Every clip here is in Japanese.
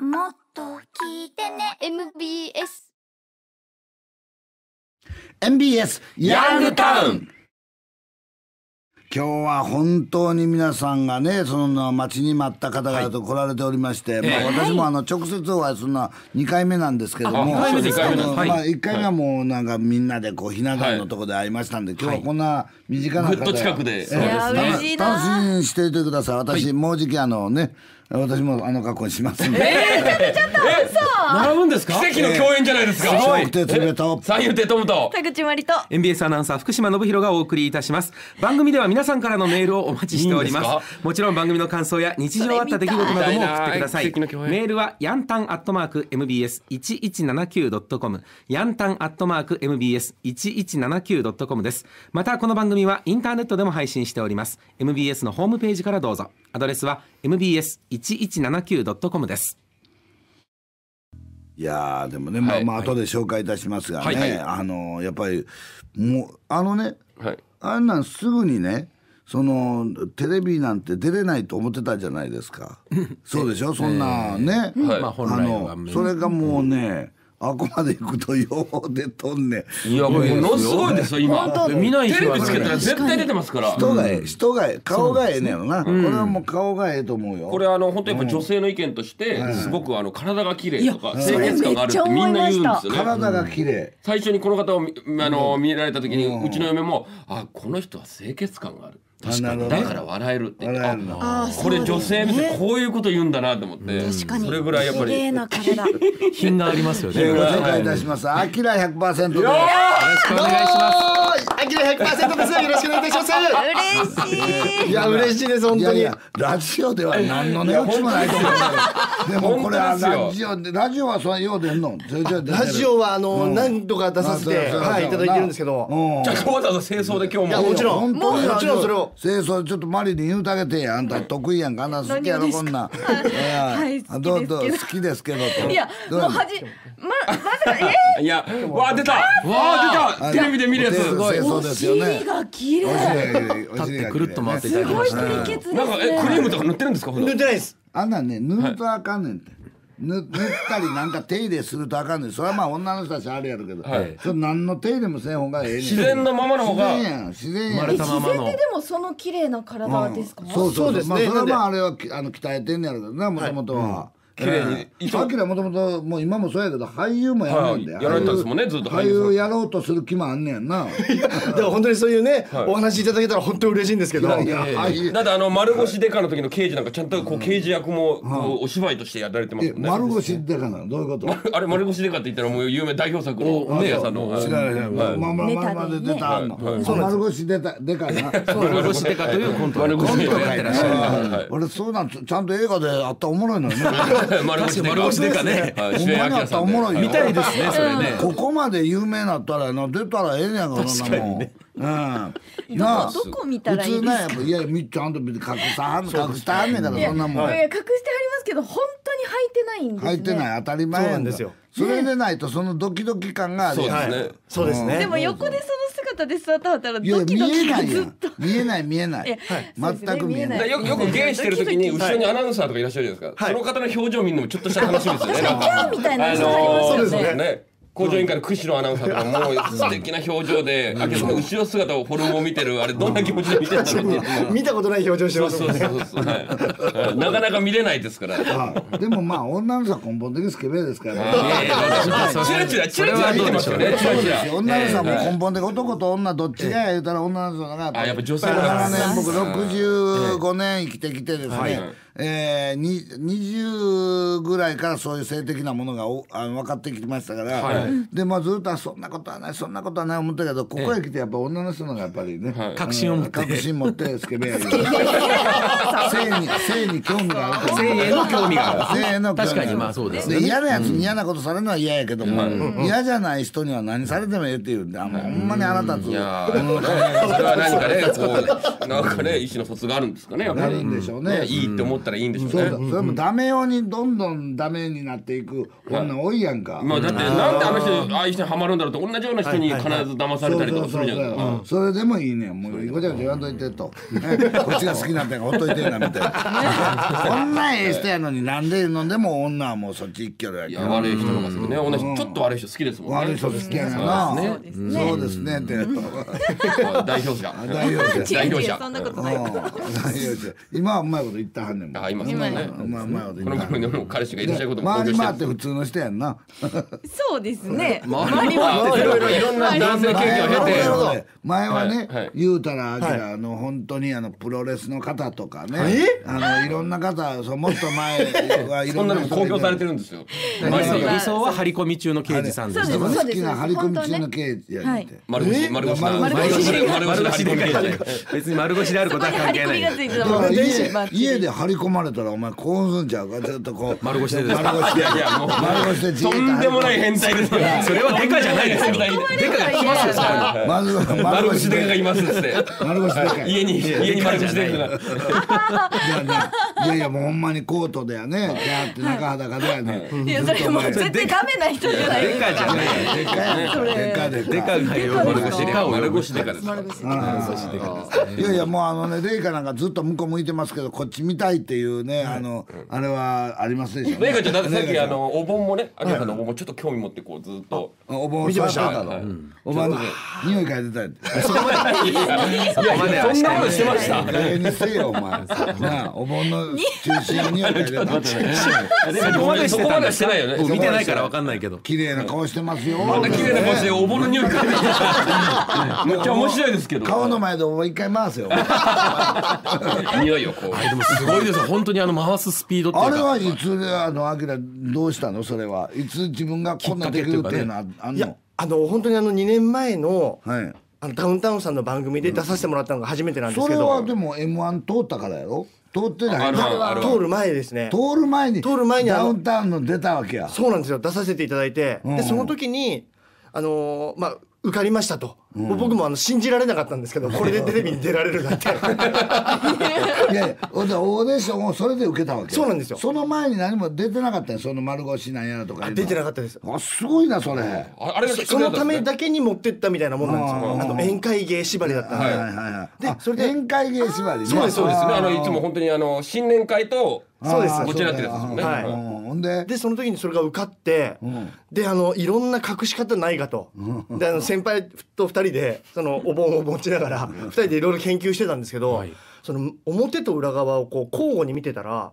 もっと聞いてね。MBS MBS ヤングタウン今日は本当に皆さんがねその待ちに待った方々と来られておりまして、まあ、私もあの直接お会いするのは2回目なんですけども、はい。まあ、1回目はもうなんかみんなでこうひな壇のとこで会いましたんで、今日はこんな身近な方ぐっと近くで。ええそうですねいや嬉しいな。楽しみにしていてください。私、もうじきあのね私もあの格好にしますんで、並ぶんですか？奇跡の共演じゃないですか。笑福亭べと三遊亭トムと。田口まりと。MBS アナウンサー福島信弘がお送りいたします。番組では皆さんからのメールをお待ちしております。いいもちろん番組の感想や日常あった出来事なども送ってください。いメールはヤンタンアットマーク MBS1179.com ヤンタンアットマーク MBS1179.com です。またこの番組はインターネットでも配信しております。MBS のホームページからどうぞ。アドレスは MBS1179.com です。いやーでもね、まあはい。まあ後で紹介いたしますがね、はい。はい。あのやっぱりもうあのねはい。あんなんすぐにねそのテレビなんて出れないと思ってたじゃないですか。そうでしょ？そんなね、はい。まあ本来はあのそれがもうね、あこまで行くとよう出とんねん。いやものすごいですよ今。見ないテレ人はビつけたら絶対出てますから。人がええ人がええ顔がええねやろな、これはもう顔がええと思うよ。これあの本当やっぱ女性の意見としてすごくあの体が綺麗とか清潔感があるってみんな言うんですよね。体が綺麗。最初にこの方を見あの見られた時にうちの嫁もあこの人は清潔感がある確かにだから笑えるって。これ女性見てこういうこと言うんだなと思って。確かに。それぐらいやっぱり。品がありますよね。ごよろし紹介いたします。アキラ100%でくお願い。しますアキラ100%です。よ。ろしくお願いいたします。嬉しい。いや嬉しいです本当に。いやいやラジオでは何の値打ちもないと思う。でもこれはラジオでラジオはそれよう出んの？ラジオはあの何度か出させてはいいただいてるんですけど。うん。じゃあわざわざ清掃で今日も。もちろん。もちろんそれを清掃ちょっとマリに言うてあげてやあんた得意やんかあんな好きやろこんなはいどうどう好きですけどといやもうはじままだえいやわあ出たわあ出たテレビで見るやつすごいそうですよね尻が綺麗立ってくるっと回っていただきましたすごい清潔ですなんかえクリームとか塗ってるんですか塗ってないです。あんなね塗るとあかんねんって塗ったりなんか手入れするとあかんねん。それはまあ女の人たちあるやるけど、はい。それ何の手入れもせん方がええねん。自然のままの方が自然やん自然やん。自然ででもその綺麗な体ですか？そうそうそう。ですね。まあ、それはまああれはきあの鍛えてんねやろうけどなもともとは。綺麗に。ええさっきはもともともう今もそうやけど俳優もやるんで、はい。やられたんですもんねずっと俳俳優やろうとする気もあんねやんな。でも本当にそういうねはい。お話いただけたら本当に嬉しいんですけど。いや俳優だってあの丸腰デカの時の刑事なんかちゃんとこう刑事役もこうお芝居としてやられてますえもんね。丸腰でかなどういうこと あれ丸腰デカって言ったらもう有名代表作のね屋さんの。はい知らない知らない。まあまあまあまあで出たあんの丸腰でたでかいな丸腰デカというコント丸腰デカコントをやってらっしゃる。はい。俺そうなんちゃんと映画であったらおもろいのよね 丸腰丸腰デカね。はいほんまにあったらおもろいよ。見たいですねそれね。ここまで有名なったらな出たらええねやんかそんなもん。うん。なあ。どこ見たらいいですか？普通なやっぱいやみっちゃんと見て隠したはん隠したはんねんからそんなもん。いや隠してありますけど本当に履いてない。んですね入ってない。当たり前やんかそうなんですよ。それでないとそのドキドキ感がある。そうですね。そうですね。でも横でその姿で座ったはったらドキド見えキがずっないやん。見えない見えない。全く見えない。だからよよく芸してる時に後ろにアナウンサーとかいらっしゃるじゃないですか、その方の表情見るのもちょっとした楽しみですよね。なんかみたいな人ありますよねそうですね。工場委員会の屈指のアナウンサーとかもう素敵な表情で、後ろ姿をフォルムを見てるあれどんな気持ちで見てるんだろうっていう。見たことない表情してますもんね。なかなか見れないですから。あでもまあ女の人は根本的にスケベですから。チラチラチラチラ見てますよね。女の人はもう根本的に男と女どっちがや言うたら女の人があやっぱ女性の方長が年僕65年生きてきてですね、えーに20ぐらいからそういう性的なものがおあの分かってきましたから、でまあずっとあそんなことはないそんなことはない思ったけどここへ来てやっぱ女の人の方がやっぱりね、はい。確信を持って。確信持ってスケベや言 う。性に性に興味があると性への興味がある。性への興味がある。確かにまあそうですね。で嫌なやつに嫌なことされるのは嫌やけども、嫌じゃない人には何されてもええっていうんであもうほんまに腹立ついやそれは何かね、こう、なんかね、意思の疎通があるんですかね、やっぱり。なるんでしょうね。ねいいって思ったらいいんでしょうね。それもダメ用にどんどんダメになっていく女多いやんか、まあだってなんでああの人ああいう人にハマるんだろうと同じような人に必ず騙されたりとかするじゃない。ですか。そうそれでもいいね。んもうごちゃごちゃ言わんといてと、ね。こっちが好きなんだからほっといてんなみたいなこんなええ人やのになんで飲んでも女はもうそっち一挙やけどいや悪い人とかするね。同じちょっと悪い人好きですもんね。悪い人好きやな。そうですね。そうですねって代表者。代表者。代表者。そんなことない。うん。代表者。今はうまいこと言ったはんねんもん。あいますもん。ね。うまいことこ言った。はんねんの頃にも彼氏がいらっしゃることも公表してる。て。普通の人やんな。そうですね。周りもいろいろいろんな男性経験を経て。前はね前はいはい。言うたらあの本当にあのプロレスの方とかねあのいろんな方そうもっと前はいそんなのろんな人公表されてるんですよ。理想は張り込み中の刑事さんでそうす好きな張り込み中の刑事やね。んて、丸腰。丸腰。な丸腰別に丸腰であることは関係ない。家家で張り込まれたらお前興奮すんちゃうかちょっとこう。丸腰でですか？丸腰。でいやいやもう。丸腰でじーっととんでもない変態です。よ。それはデカじゃないですよ。デカが来ますよそこにまず丸丸腰でが腰でいますって。丸腰でかい。家に家に丸腰でが。い。やねいやいやもうほんまにコートでやねキャーって中裸でやねい。やそれもう絶対ダメな人じゃない。デカじゃない。でかい。それでかでかデカがよ丸腰デカを丸腰でかです。丸腰いやいやもうあのねレイカなんかずっと向こう向いてますけどこっち見たいっていうねあのあれはありますでしょうね。レイカちゃんだってさっきあのお盆もね、あきらさんのお盆もちょっと興味持ってこうずっと。お盆見てました触ったろお前匂い嗅いでたやんそこまで。はそんなことしてました。加減にせえよお前。なあお盆の中心に匂い嗅いでた そこまでしてたんですそこまではしてないよね僕見てないからわかんないけど。綺麗な顔してますよ。あんな綺麗な顔してお盆の匂い嗅いで めっちゃ面白いですけど。顔の前でお前一回回せよ。匂いをこう。でもすごいですよ。本当にあの回すスピードっていうか。あれはいつあのアキラどうしたの？それは。いつ自分がこんなできるっていうのはあんいやのあの本当にあの2年前のはい。あのダウンタウンさんの番組で出させてもらったのが初めてなんですけそれはどでも m 1通ったからやろ？通ってない？通る前ですね。通る前に通る前にダウンタウンの出たわけや。そうなんですよ。出させていただいて、ん。でその時にあのーまあ受かりましたと、僕もあの信じられなかったんですけどこれでテレビに出られるなんて。いやいやオーディションをそれで受けたわけ。そうなんですよ。その前に何も出てなかったんその丸腰なんやらとか出てなかったです。あすごいなそれ、ああれそのためだだけに持ってったみたいなもんなんですよ。ああの宴会芸縛りだったんで、はいはいはいでそれで宴会芸縛りね。そうですそうです。ね。あのいつも本当にあの新年会とそうです。あーごちゃになってるやつですもんね。はい。で？でその時にそれが受かって、であのいろんな隠し方ないかと、であの先輩と2人でそのお盆を持ちながら2人でいろいろ研究してたんですけど、その表と裏側をこう交互に見てたら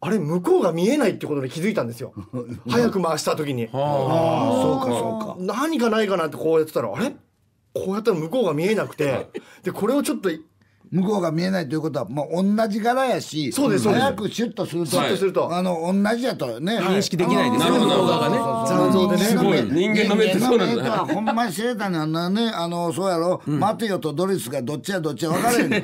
あれ向こうが見えないってことに気づいたんですよ。早く回した時に。あ。あそうかそうか。何かないかなってこうやってたらあれ？こうやったら向こうが見えなくて。でこれをちょっと向こうが見えないということはもう同じ柄やしそうです早くシュッとするととすると。あの同じやとね認識できないですよなるほど向こう側がね。残像でね。すごい人間の目ってそうなんだ。ほんまに知れたにあんなねあのそうやろ、マテヨとドリスがどっちやどっちや分からへんね 似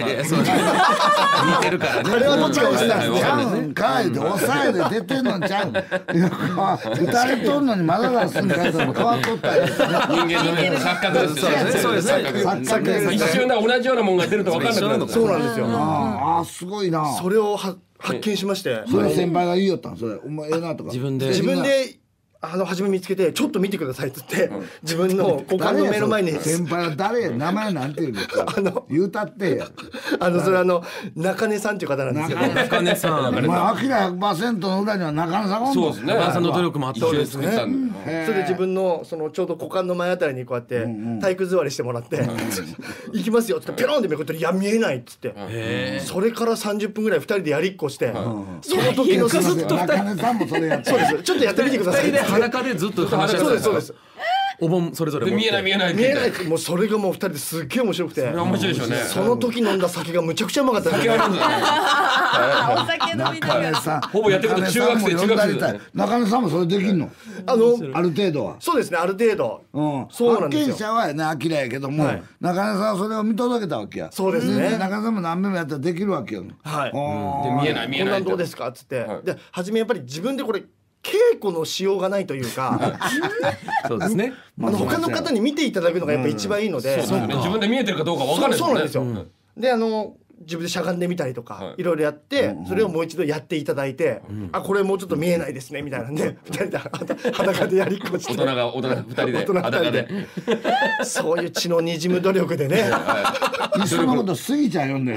てるからね。あれはどっちが押したんちゃかうんかいで抑えで出てんのんちゃうん。打たれとんのにまだ出すんかいと変わっとったよ。人間のね錯覚ですよね。そうです。ね錯覚一瞬で同じようなもんが出ると分かんなくなる。そうなんですよ。ああすごいなそれをは発見しましてそれ先輩が言いよったんそれお前ええな。とか自分で自分であの初め見つけてちょっと見てくださいっつって自分の股間の目の前に。先輩は誰や？名前なんて言うんですか？言うたってや。あのそれあの中根さんっていう方なんですけど中根さん。お前アキラ100%の裏には中野さんそうですね。中根さんの努力もあった一緒に作ったん。で。それで自分のそのちょうど股間の前あたりにこうやって体育座りしてもらって「行きますよ」っつってペロンってめくったら「いや見えない」っつって。それから30分ぐらい2人でやりっこしてその時の中根さんもそれやってです。ちょっとやってみてください裸でずっと話し合ってたそうですそうです。お盆それぞれ見えない見えない見え言って。ない。もうそれがもう2人ですっげえ面白くて。面白いでしょうね。その時飲んだ酒がむちゃくちゃうまかった。ですね。お酒飲みながら。中根さん。ほぼやってること中学生中学生中根さんもそれできんの？あのある程度は。そうですねある程度。うん、そうなんですよ。発見者はねアキラやけども、はい。中根さんはそれを見届けたわけやそうですね。中根さんも何遍もやったらできるわけよ。はい。あで見えない見えこんなないんどうですかっつって、はい。で初めやっぱり自分でこれ稽古のしようがないというか そうですね。あの他の方に見ていただくのがやっぱ一番いいので、そうですね自分で見えてるかどうか分かんないそうなんですよ、であの自分でしゃがんでみたりとか、はい。い、ろいろやって、それをもう一度やっていただいて、あこれもうちょっと見えないですねみたいなんで二人で裸でやりっこして。大人が大人が二人で大人二人裸で。でそういう血のにじむ努力でね。い。っそのことスギちゃん読ん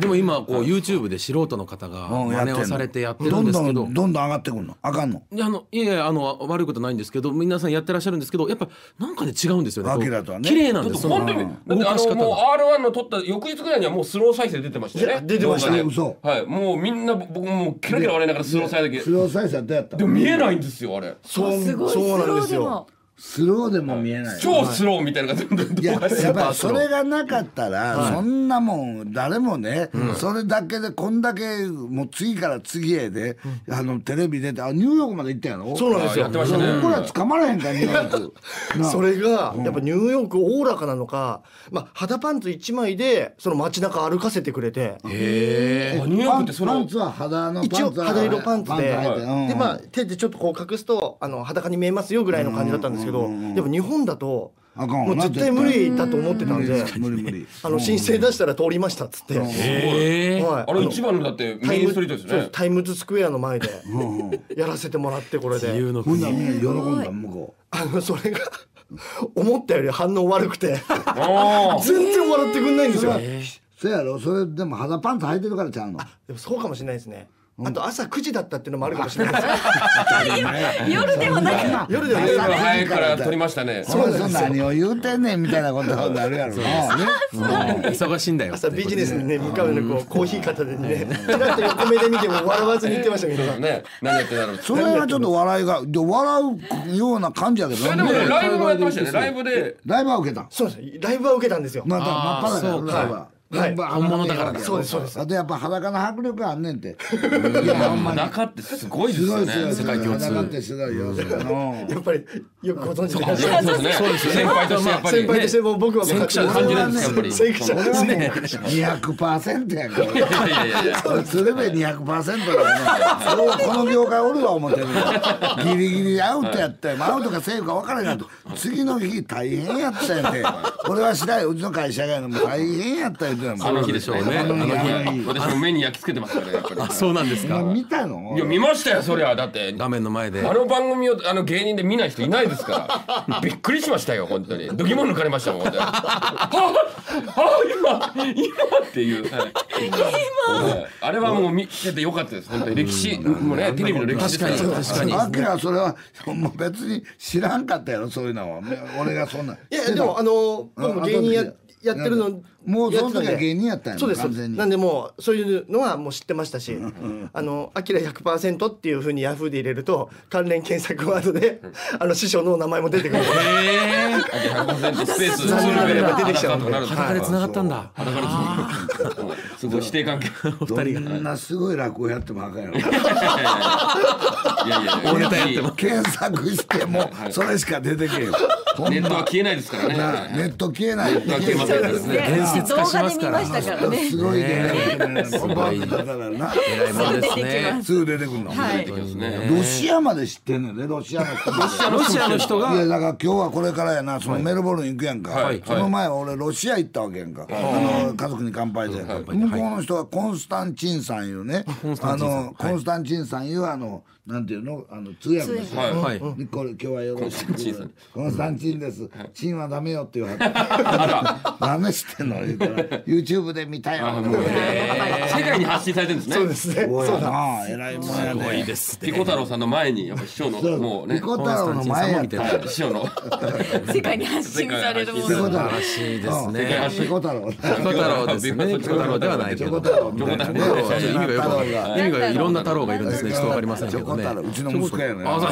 でも今こう YouTube で素人の方が真似をされてやってるどんどんですけど。んどんどん上がってくるの？あかんの？いやあのいやいやあの悪いことないんですけど皆さんやってらっしゃるんですけどやっぱなんかね違うんですよね。綺麗なんです本当にだってあのもうが。R1 の撮った翌日ぐらいにはもうスロー再生出てましたよね。出てました動画で嘘。はい。もうみんな僕もうケラケラ笑いながらスロー再生スロー再生はどうやった。でも見えないんですよあれ。そうすごい。そうなんですよスローでも見えない。超スローみたいなのが全部いや動画でやっぱりそれがなかったら、そんなもん誰もね、それだけでこんだけもう次から次へで、あのテレビ出てあニューヨークまで行ったんやろ？そうなんですよ。やってましたね。これは捕まらへんかニューヨーク。それがやっぱニューヨークおおらかなのか、まあ、肌パンツ一枚でその街中歩かせてくれて。あニューヨークってそのパンツは肌のパンツ一応肌色パンツで。でまあ手でちょっとこう隠すとあの裸に見えますよぐらいの感じだったんですけどやっぱ日本だとあかんわなもう絶対無理だと思ってたんであの申請出したら通りましたっつって、はい、ええあれ一番のだってメインストリートですね。タイムズスクエアの前でやらせてもらってこれで。自由の国。ほんならみんな喜んだ向こあのそれが思ったより反応悪くて。あ全然笑ってくんないんですよ。うそやろ。それでも肌パンツ履いてるからちゃうの。でもそうかもしれないですねあと朝9時だったっていうのもあるかもしれないです。夜でもなく夜では夜ねが早いから撮りましたね。そうそ何を言うてんねんみたいなことになるやろな忙しいんだよ。朝ビジネスにね向かうのにこうコーヒー片手にねちらっと横目で見ても笑わずに言ってましたみんなね何やってんだろうそれがちょっと笑いがで笑うような感じやけどそれでもねライブもやってましたよね。ライブで。ライブは受けた。そうですライブは受けた。んですよまた真っ裸だよそうか。ライブははい。本物だからそうですそうです。あとやっぱ裸の迫力あんねんて。いやほんまに。裸ってすごいですよすごいすごいね。世界共通。裸ってすごいよ。やっぱりよくご存知で。そうですね。先輩としてやっぱり先輩としても僕は先駆者の感じなんですやっぱり。先駆者俺はもう200%やからいやいやいや鶴瓶200%だからねそうこの業界おるわ思ってるギリギリアウトやって。アウトかセーフか分からへんかった次の日大変やったんやて。俺は知らんよ。うちの会社がやのもう大変やった言ってたもんあの日でしょうね。あの日。私も目に焼き付けてますからやっぱり。あそうなんですか。見たの？いや見ましたよそりゃ。だって画面の前で。あの番組をあの芸人で見ない人いないですから。びっくりしましたよ本当に。度肝抜かれましたもん本当に。はあ今今っていう、はい。はい。あれはもう見ててよかったです本当に。歴史もうねテレビの歴史ですから。確かにアキラはそれはもう別に知らんかったやろそういうのは。俺がそんな。いやでもあの僕も芸人ややってるのもうその時は芸人やったんやそうです。完全に。なんでもうそういうのはもう知ってましたし「あのアキラ100%」っていうふうにヤフーで入れると関連検索ワードであの師匠の名前も出てくる。ええ100%スペース出てきちゃうんで。裸で繋がったんだ。裸ですごい師弟関係どんなすごい落語やってもあかんやろ。いやいや大ネタやっても検索してもそれしか出てけん。よネットは消えないですからね。ネット消えない。ネットは消えませんからね伝説化しますから動画で見ましたからね。すごいね。すごいだからな偉いもんですね。ますすぐ出てくるのはい。ロシアまで知ってんねんね。ロシアの人ロシロシアの人が。いやだから今日はこれからやな。そのメルボルン行くやんか、はい。その前は俺ロシア行ったわけやんか、あの家族に乾杯で、向こうの人はコンスタンチンさんいうね。あのコンスタンチンさんいうあのなんていうの？あの通訳の人。はい。はい。にこれ今日はよろしく。コンスタンチンさん。コンスタンチンです。チンはダメよって言われた。ダメしてんの？言うたら YouTube で見たよ。世界に発信されてるんですねそうですねすごいな、偉いもんやね。いいですピコ太郎さんの前にやっぱ師匠のもうねピコ太郎の前やったら。師匠の世界に発信されるもピコの太郎。らしいですうんねピコ太郎。ピコ太郎ですねピコ太郎ではないけどピコ太郎。意味がよくわかんない意味がいろんな太郎がいるんですねちょっとわかりませんけどねうちの息子やね。あそう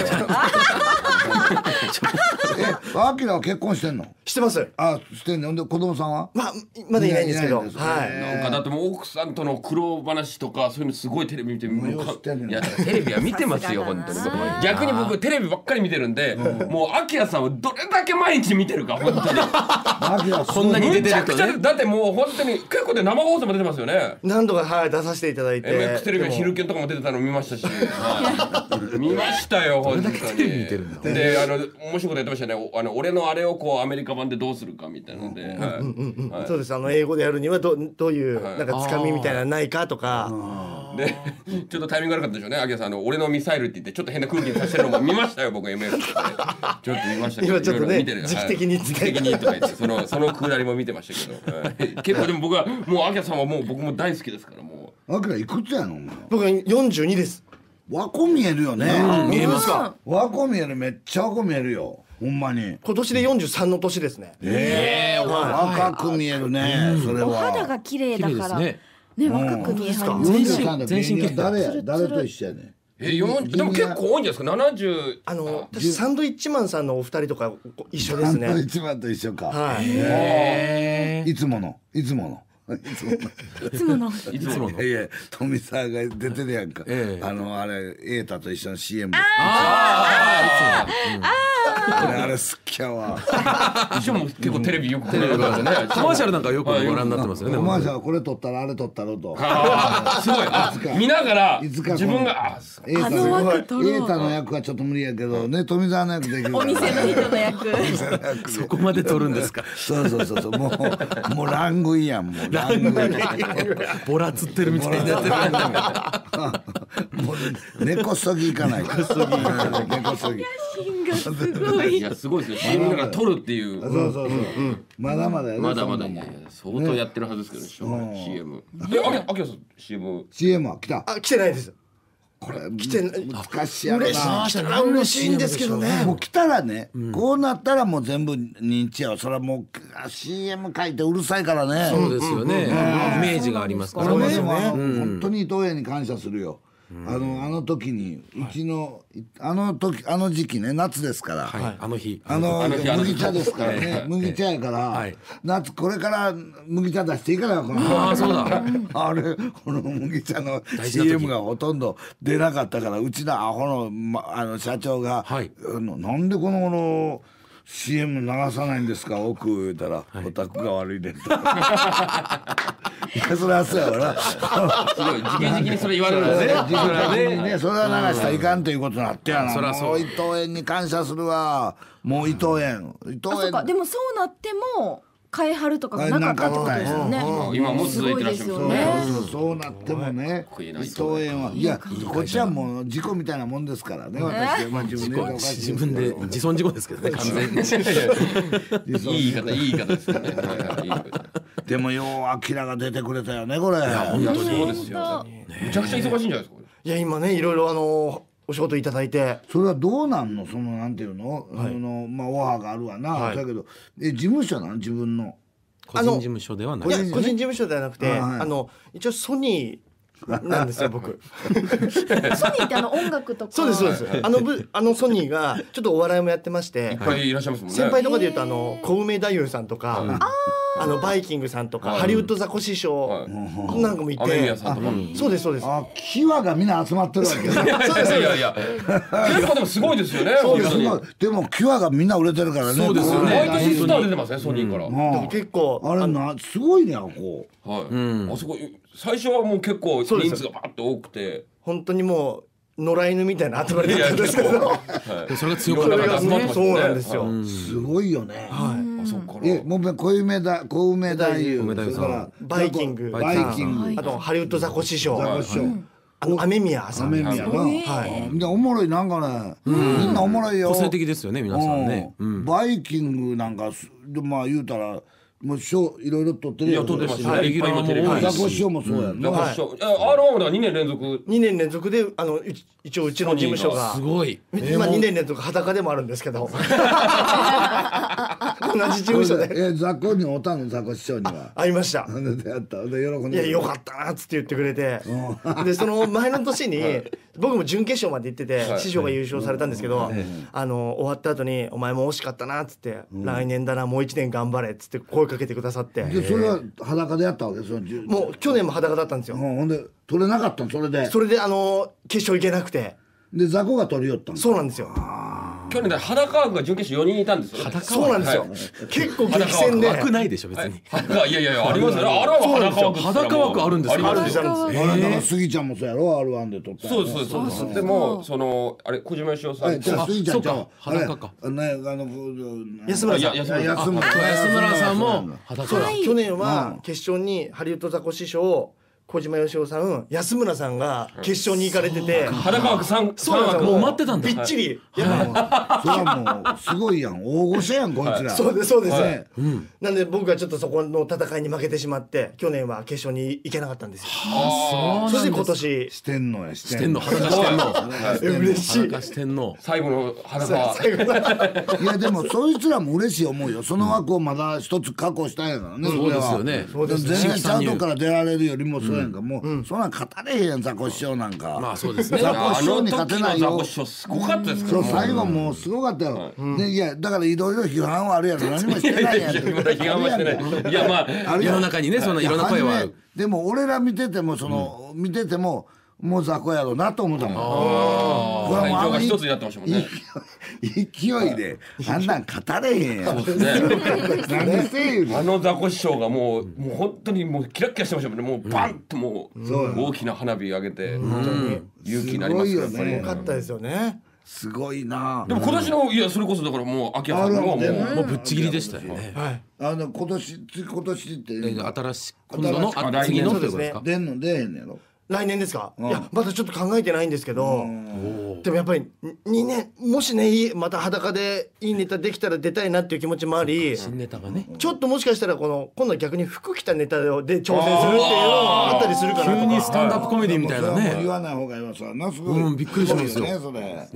え、アキラは結婚してんの？してますあ、してんの？で子供さんは？まあまだいないんですけど。いはい。なんかだってもう奥さんとの苦労話とかそういうのすごいテレビ見てもうよう知ってんねんいやテレビは見てますよ本当に。逆に僕テレビばっかり見てるんでもうアキラさんはどれだけ毎日見てるか本当に。こんなに出てるとね。だってもう本当に結構で生放送も出てますよね。何度かはい出させていただいて。MX テレビの昼券とかも出てたの見ましたし、はい。見ましたよ 本当に。テレビ見てるんだ。で、あの面白いことやってましたね。おあのの俺のあれをこうアメリカ版でどうするかみたいなので、そうですあの英語でやるにはどどういうなんかつかみみたいなのないかとか。でちょっとタイミング悪かったでしょうねアキラさんあの俺のミサイルって言ってちょっと変な空気にさせてるのも見ましたよ僕 ML とかで。ちょっと見ましたけど今ちょっとね時期的にはい時期的にとか言ってその そのくだりも見てましたけど、はい。結構でも僕はもうアキラさんはもう僕も大好きですからもあきらいくつやの？僕は42です。和子見えるよね。見えますか？和子見える。めっちゃ和子見えるよほんまに。今年で43の年ですね。ええ若く見えるねそれおは肌が綺麗だから。ね。若く見えはります全身43の芸人は誰や全身誰と一緒やねえ四でも結構多いんじゃないですか？70あの私サンドイッチマンさんのお二人とか一緒ですサンドイねッチマンと一緒か、はい。いつものいつものいつも。のいつもの。いつもの。いや富澤が出てるやんか、ええ。あのあれ瑛太と一緒の CM であ俺あれ好きやわ。一緒も結構テレビよく見るからね。あコマーシャルなんか。よくご覧になってますよねお前さんこれ撮ったらあれ撮ったろと。あーすごい。あ見ながらいつか自分があ瑛太あの枠撮ろう瑛太の役はちょっと無理やけどね富澤の役できるお店の人の役。そこまで撮るんですか？そうそうそうそう。もうもうラングイやんもうボラ釣ってるみたいになってるもう根こそぎ行かな。い根こそぎ根こそぎすごいいやすごいですよ CM だから撮るっていうそうそうそう、まだまだまだまだそんな。いもんやいや相当やってるはずですけどね CM えあきあきらさん CM CM は来たあ来てな。いですこれ来て難しいやろ嬉しな来たら嬉しいんですけどね。もう来たらね、こうなったらもう全部認知やわ。それはもうあ CM 書いてうるさいからね。そうですよね。イメージがありますからね。俺本当に伊藤園に感謝するよ、あのあの時にうちの、あの時あの時期ね夏ですから、はいあの日。あのあの日あの日麦茶ですからね。麦茶やから、はい。夏これから麦茶出していいからよこの。ああそうだ。あれこの麦茶の CM がほとんど出なかったからうちのアホの,、ま、あの社長が、はい。あのなんでこのこの CM 流さないんですか？奥言うたら、オタクが悪いねんと。いやそれはそうやわな。すごい直々にそれ言われるんですね。にねそれは流したらいかんということになってやな。うもう伊藤園に感謝するわ。もう伊藤園。伊藤園。でもそうなっても変えはるとかがなかったってことですよね。今も続いてらっしゃるすごいですよね。そうなってもね。こいいな伊藤園はいやこっちはもう事故みたいなもんですからね私まあ自分で自分で自損事故ですけどね完全に。いい言い方いい言い方ですね。でもようアキラが出てくれたよねこれ。いやそうですよめちゃくちゃ忙しいんじゃないですかいや今ねいろいろあのお仕事いただいて。それはどうなんの？そのなんていうの、そのまあオファーがあるわな、はい。だけどえ事務所なん？自分の。個人事務所ではない。個人個人事務所ではなくてあはい。あの一応ソニーなんですよ僕。ソニーってあの音楽とか。そうですそうです。あのぶあのソニーがちょっとお笑いもやってましいって。ぱい。いらっしゃいますもんね。先輩とかで言うとあの小梅太夫さんとかあのバイキングさんとかはい。ハリウッドザコシシはョウなんかもいて。さんとかそうですそうです。あキワがみんな集まってるわけ。いやいやいやいや。結構でもすごいですよねそうです。でもキワがみんな売れてるからね。そうですよね。毎年スター出てますねソニーから。うん。でも結構あれなすごいねあこ。はい。あそこ最初はもう結構人数がバーッと多くて。本当にもう野良犬みたいな集まりだったんですけど。でもそれが強かった。いろんな方集まってますそうなんですよ。うすごいよね、あそっから。えもう小梅だ小梅太夫それからバイキング。バイキング。あとハリウッドザコシショウ。ザコシショウ。あの雨宮さん。雨宮。な、はい。でおもろいなんかね、みんなおもろいよ。個性的ですよね皆さんね。バイキングなんかすでまあ言うたらもう賞いろいろ取ってるいよや撮ってますはい。ねいっぱい今テレビはいザコシショウもそうやんな、ザコシショウい。や R1 もだから2年連続。2年連続であのい一応うちの事務所が。すごい。今2年連続裸でもあるんですけど。同じ事務所で。えザコにおたのザコ師匠には。会いました。で出会った。で喜んでいやよかったなっつって言ってくれて。でその前の年に 僕も準決勝まで行っててはい。師匠が優勝されたんですけどあの終わった後に「お前も惜しかったな」っつって「来年だなもう1年頑張れ」っつって声かけてくださって。でそれは裸でやったわけそのじゅもう去年も裸だったんですよ。うん。ほんで取れなかったの？それで。それであの決勝行けなくて。でザコが取り寄ったの？そうなんですよ去年で裸枠が準決勝4人いたんですよ。ねそうなんですよ、はい。結構激戦で。枠ないでしょ別に。裸い。やいやいやありますよ。ねあれは裸枠裸枠あるんですかありますよあれだからスギちゃんもそうやろ？R1 で撮ったそうそうです。そうです。でもそのあれ小島よしおさんはいじゃあスギちゃんちゃうそうか裸か。あれねあの安村さん。安村さん。も裸。そう。去年は決勝にハリウッドザコシショウ小島よしおさん安村さんが決勝に行かれてて。裸枠三そうなんですよ。もう待ってたんだ。びっちり。それはもうすごいやん大御所やんこいつら。そうですそうです、はいなんで僕はちょっとそこの戦いに負けてしまって去年は決勝に行けなかったんですよ。そして今年。してんのやししてんの。裸してんの。え嬉しい。裸してんの。最後の裸。最後いやでもそいつらも嬉しい思うよ。その枠をまだ一つ確保したんやからねそうですよね。全然ちゃんとから出られるよりもそうやんか。もうそんなん語れへんやんザコシショウなんか。まあそうですね。ザコあシショウに勝てないよ。すごかったですから最後もうすごかったよ、ね、いやだからいろいろ批判はあるやろ。何もしてないやん いやまだ批判はしてないいやまあ世の中にねそのいろんな声はでも俺ら見ててもその、見ててももう雑魚やろうなと思ったもん。これはもう会場があの一つになってましたもんね。勢いであんなん語れへんやん。ね。何あのザコシショウがもうもう本当にもうキラッキラしてましたもんね。もうバンともう大きな花火上げて勇気になりますよね。よかったですよね。すごいな。でも今年のいやそれこそだからもう秋葉さんのもうもうぶっちぎりでしたよね。はい。あの今年次今年ってえ新しい今度の新しい。あ次のということですか？出んの出えへんのやろ来年ですか、いやまだちょっと考えてないんですけど、でもやっぱり2年もしねいいまた裸でいいネタできたら出たいなっていう気持ちもあり新ネタがね。ちょっともしかしたらこの今度は逆に服着たネタで挑戦するっていうのもあったりするかなとか急にスタンダップコメディみたいなそれはもう言ねわない方がいいわさなすごい、うんびっくりしますよ。ね。それね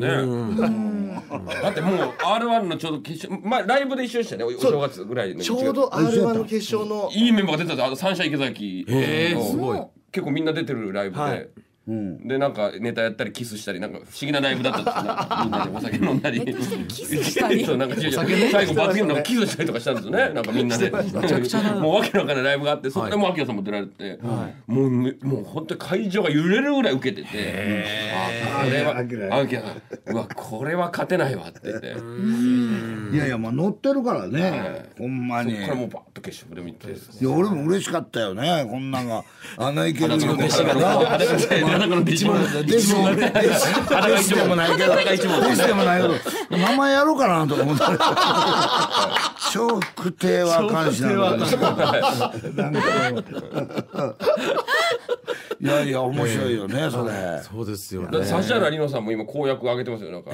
だってもう R1 のちょうど決勝まあライブで一緒でしたねおお正月ぐらいのちょうど R1 の決勝の。いいメンバーが出てたんですあの三社池崎へーのすごい結構みんな出てるライブで、はい。でなんかネタやったりキスしたりなんか不思議なライブだった んですよみんなでお酒飲んだり。キスしたり。そうなんか違う違う。最後罰ゲームなんかキスしたりとかしたんですよね。なんかみんなで。めちゃくちゃもうわけのわからないライブがあってそれでも秋葉さんも出られて、もうねもう本当に会場が揺れるぐらい受けててあこれは秋葉秋葉さんうわこれは勝てないわって言って。いやいやまあ乗ってるからね、ほんまに。これもうバッと決勝で見て。いや俺も嬉しかったよねこんなんが。あんないける裸の弟子 が裸の弟子も弟子も弟子でもないけど弟子でもないけど名前やろうかなと思った笑福亭はあかんしななんかいやいや面白いよねそれそうですよね指原莉乃さんも今公約上げてますよなんか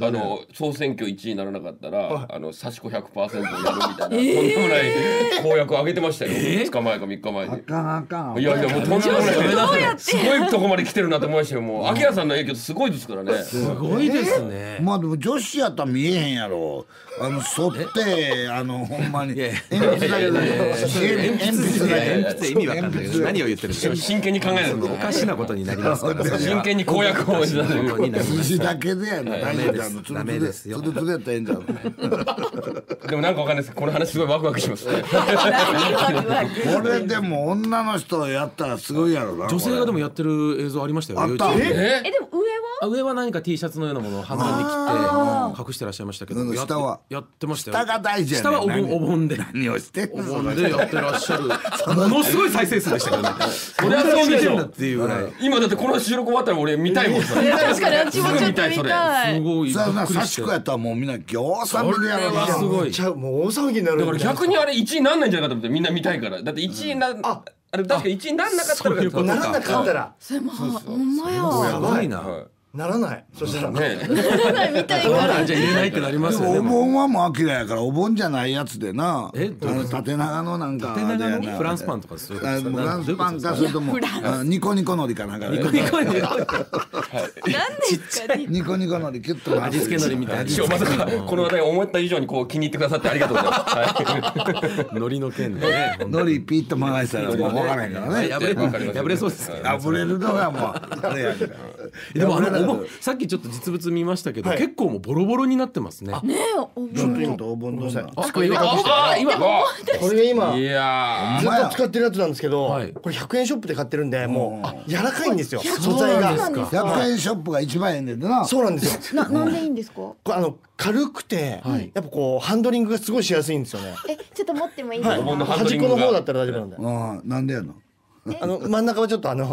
あの総選挙1位にならなかったらあの刺し子100%をやるみたいな、とんでもない公約上げてましたよ、2日前か3日前に。あかんあかん。いやいやもうとんでもない。すごいとこまで来てるなと思いましたよ。もう秋葉さんの影響すごいですからね。すごいですね。まあでも女子やったら見えへんやろあの剃ってあのほんまに。鉛筆だけど鉛筆意味わかんないけ。ど何を言ってるんですか真剣に考えないとおかしなことになりますから。真剣に公約をしたことになります。筋だけでやな大丈夫じゃんダメですよ。つるつるやったらええんじゃんでもなんかわかんないです。この話すごいワクワクします。ねこれでも女の人やったらすごいやろな女性がでもやってる映像ありましたよ。あった。ええでも上は？あ上は何か T シャツのようなものを半分に切って隠してらっしゃいましたけど。下はやってましたよ。下が大事やね下はお盆お盆で。何をしてんおの盆でやってらっしゃる。ものすごい再生数でしたけどね。そりゃそうでしょ。んだっていうぐらい今だってこの収録終わったら俺見たいもん確かに私もちょっと見たすいごいびそれ。なっくりして。幸子やったらもうみんな行さん見るやろすごい。ちゃうもう大騒ぎになるだから逆にあれ1位なんないんじゃないかと思ってみんな見たいから。だって1位な、ああれ確か1位なんなかったらそういうことならなかったら。それもほんまや。やばいな。はならない。そしたらいね。見たいからじゃあ入れないってなりますよねお盆はもう秋やからお盆じゃないやつでな。え縦長のなんか縦長の？フランスパンとかそういうフランスパンかそれともあニコニコのりかなんかニコニコニコ何ですか？ニコニコのりキュッと味付けのりみたいな。師匠まさかこの話題思った以上にこう気に入ってくださってありがとうございます、はい。海苔の件でね。のりピッと回したらもう分からへんからね。破れうですあぶれるのがもうあれやからでもあのさっきちょっと実物見ましたけど、はい。結構もうボロボロになってますね。ねえお盆。ちょっとお盆のあ机に隠し今。これ今いやずっと使ってるやつなんですけど、はい。これ100円ショップで買ってるんでもうあ柔らかいんですよ100素材が。そうなんですか。100円ショップが一番ええねんでなそうなんですよ。ななんでいいんですか？これあの軽くて、はい。やっぱこうハンドリングがすごいしやすいんですよね。えちょっと持ってもいいですか、端っングがこの方だったら大丈夫なんで。うん。なんでやの？あの真ん中はちょっとあの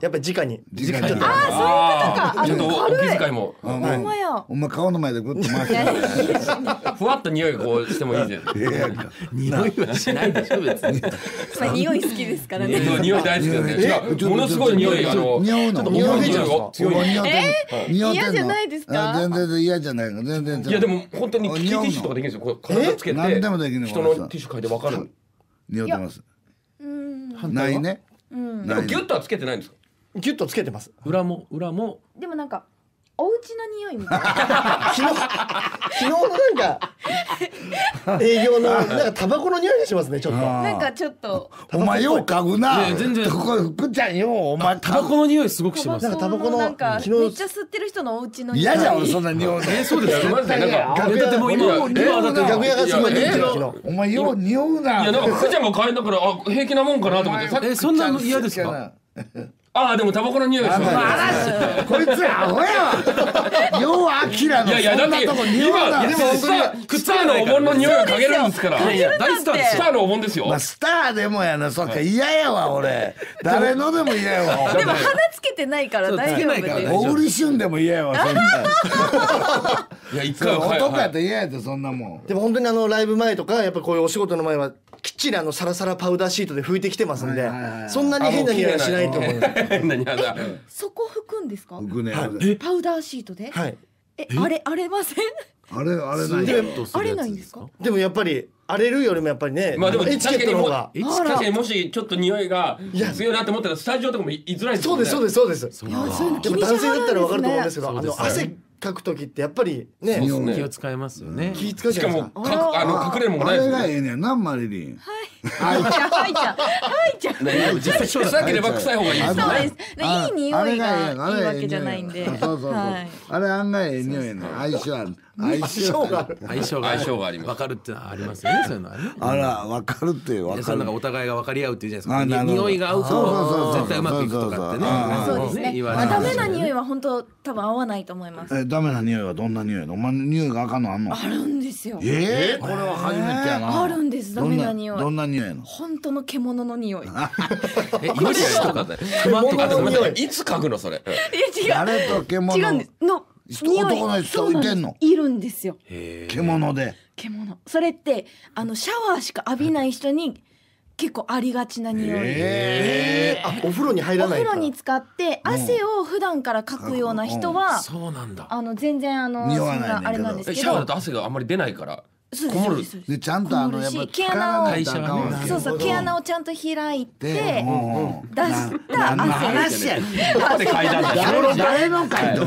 やっぱり直に。直に。ちょっと。あーちょっとお気遣いも。おほんまや。お前顔の前でグッと回して。ふわっと匂いがこうしてもいいじゃん。匂いはしないでしょ別に。まあ匂い好きですからね。そう匂い大好きだね。違うものすごい匂いあの匂うの？匂う出ちゃうん強い嫌じゃないですか？あ全然嫌じゃないの。全然いやでも本当にキティティッシュとかできるんですよ。こう体つけて。何でもできるの？人のティッシュ嗅いでわかる。匂ってます。うん。ないねうん。ないギュッとはつけてないんですか？ギュッとつけてます。裏も裏も。でもなんかお家の匂いみたいな。昨日昨日のなんか営業のなんかタバコの匂いがしますねちょっと。なんかちょっと。お前よう嗅ぐな。ね全然。ここ福ちゃんようお前。タバコの匂いすごくします。なんかタバコのなんか昨日めっちゃ吸ってる人のお家の匂い。嫌じゃん俺そんな匂い。えそうですか。マジでなんかいやだってもう今今だって楽屋がすごいお前よう匂うな。いやなんか福ちゃんが買えんだからあ平気なもんかなと思ってさっきえそんなの嫌ですか？ああでもタバコの匂いがします こいつアホやわ。ようアキラいのやいやだってそんなとこ匂うな今でもスタースターのお盆の匂いが嗅げるんですから。いやいや大スター。スターのお盆ですよ。まあスターでもやなそっか。嫌やわ俺。誰のでも嫌やわ。でも鼻つけてないから大丈夫小栗旬でも嫌やわそんなん。いや一回は男やっいたら嫌やでそんなもん。でも本当にあのライブ前とかやっぱこういうお仕事の前はきっちりあのサラサラパウダーシートで拭いてきてますんではいはいはいそんなに変な匂いはしないと思う変な匂いだそこ拭くんですか？僕ね。あパウダーシートで？はい。えあれあれません？れあれない。であれないんですか？でもやっぱり荒れるよりもやっぱりねまあでもエチケットの方が。え確かにもしちょっと匂いが強いなって思ったらスタジオとかも居づらいですもんね。そうですそうですそうです。いやそういうの気でもにしは男性だったらわかると思うんですけどあの汗かく時ってやっぱりねね。気を使いますよね。気使うしかもあの隠れるもんあれないですよがええねんなマリリン。はい。じゃんはい。じゃんはい。じゃん実際そうだ臭ければ臭い。方がい。い。ですそうねですい。い。匂い。がい。い。わけじゃない。んでそうそうそうはい。あれ案外ええ匂い。やねん相性ある相性が相性が相性があります。わかるってのはありますよねそういうのはね。あらわかるってわかる。お互いが分かり合うっていうじゃあないですか。匂いが合うそうそうそうとそう。絶対うまくいくとかってね。あそうですね。あダメな匂いは本当多分合わないと思います。えダメな匂いはどんな匂いお前の匂いがあかんのあんの？あるんですよ。えー、これは初めてやな。あるんです。ダメな匂い。どんな匂いやの？本当の獣の匂い。い えイノシシとか熊とかでも獣の匂い。いつ嗅ぐのそれ？や違う。誰と獣？違うんです。の男の人いてんの？です。いるんですよ。獣で。獣。それってあのシャワーしか浴びない人に結構ありがちな匂い、えあお風呂に入らおないから。風呂に使って汗を普段からかくような人は、そうなんだ。あの全然あの匂わないねんけど。そんなあれなんですけえシャワーだどと汗があんまり出ないからこもる。ですそうです。でちゃんとあのやっぱ毛穴をそうそう毛穴をちゃんと開いでて出した汗話や誰誰の回答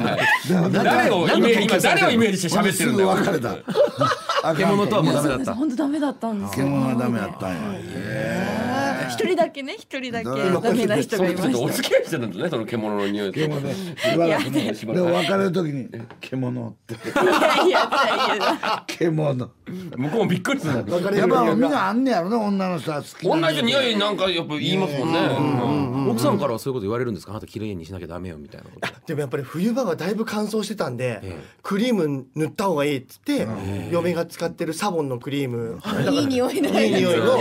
誰をイメージ今誰をイメージして喋ってるんだよ。すぐ別れた。獣とはもうダメだった。本当ダメだったんですよ。獣はダメやったんや一人だけね一人だけダメな人がいまちょっとおし付き合いしてるんですねその獣の匂いと獣でしばらく。ねでも別れる時に「獣」って。たいやいやいや「獣」向こうもびっくりする。やっぱみんなあんねやろね女の人は好き同なじ匂いなんかやっぱ言いますもんね。奥さんからはそういうこと言われるんですか？あなた綺麗にしなきゃダメよみたいなこと。でもやっぱり冬場はだいぶ乾燥してたんで、えクリーム塗った方がいいっつって、嫁が使ってるサボンのクリーム、い。い匂いだいい匂いの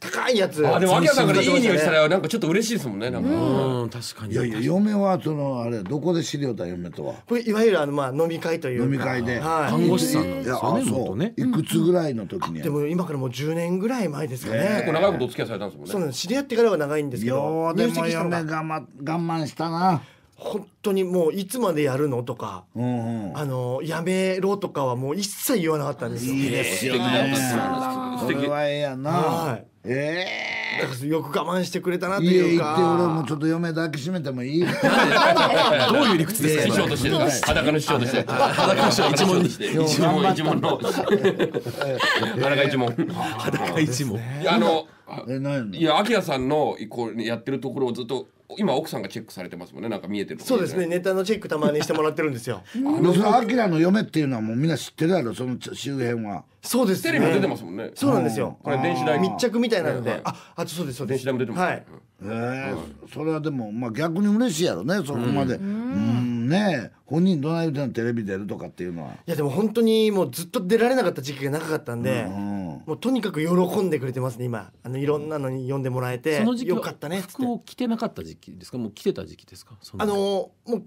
高いやつ。あでも秋田さんからいい匂いしたねらなんかちょっと嬉しいですもんねなんか。うん。確かに。いやいや嫁はそのあれどこで知り合った嫁とは？これいわゆるあのまあ飲み会というか。飲み会で。はい。看護師さんなんですよねあそう。元ね。いくつぐらいの時にやでも今からもう10年ぐらい前ですか結構ね、長いことお付き合いされたんですもんね。そうなんです。知り合ってからは長いんですけどようでも嫁が。我慢我慢したな。本当にもういつまでやるの？とか、うんうん。あのやめろとかはもう一切言わなかったんですよ。いいですよ素敵なね素敵。はええやな。はいえだからよく我慢してくれたなとえ家いうか。行って俺もちょっと嫁抱きしめてもいい どういう理屈ですか？師匠としてる裸の師匠として。裸の師匠一問にして。一問一問の裸一問裸一問。あのいや秋田さんのこうやってるところをずっと今奥さんがチェックされてますもんね。なんか見えてるそうですね。ネタのチェックたまにしてもらってるんですよ。でそのアキラの嫁っていうのはもうみんな知ってるやろその周辺は。そうですね。テレビも出てますもんね。そうなんですよ。これ電子代密着みたいなので、はいああとそうですそうです。電子代も出てますはい。ええそれはでもまあ逆に嬉しいやろねそこまで。うんねえ本人どない言うてんのテレビ出るとかっていうのは。いやでも本当にもうずっと出られなかった時期が長かったんで、うんもうとにかく喜んでくれてますね今。あのいろんなのに呼んでもらえて。その時期はよかったね服を着てなかった時期ですか？もう着てた時期ですか？そあのもう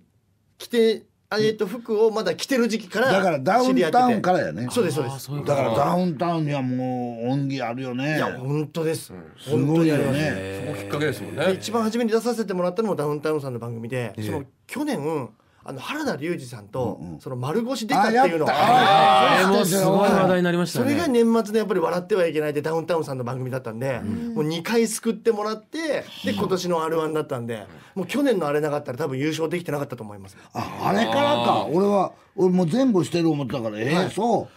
着てあえっと服をまだ着てる時期からだからダウンタウンからやね。そうですそうです。だからダウンタウンにはもう恩義あるよね。いや本当です、す本当ごいよにあります。ねそのきっかけですもんでね一番初めに出させてもらったのもダウンタウンさんの番組で、その去年あの原田龍二さんと、その丸腰出たっていうのがああれもすごい話題になりましたね。それが年末のやっぱり笑ってはいけないでダウンタウンさんの番組だったんで、もう2回救ってもらってで今年の r 1だったんでもう去年のあれなかったら多分優勝できてなかったと思いますああれからか。俺は俺もう全部してる思ってたからええそう。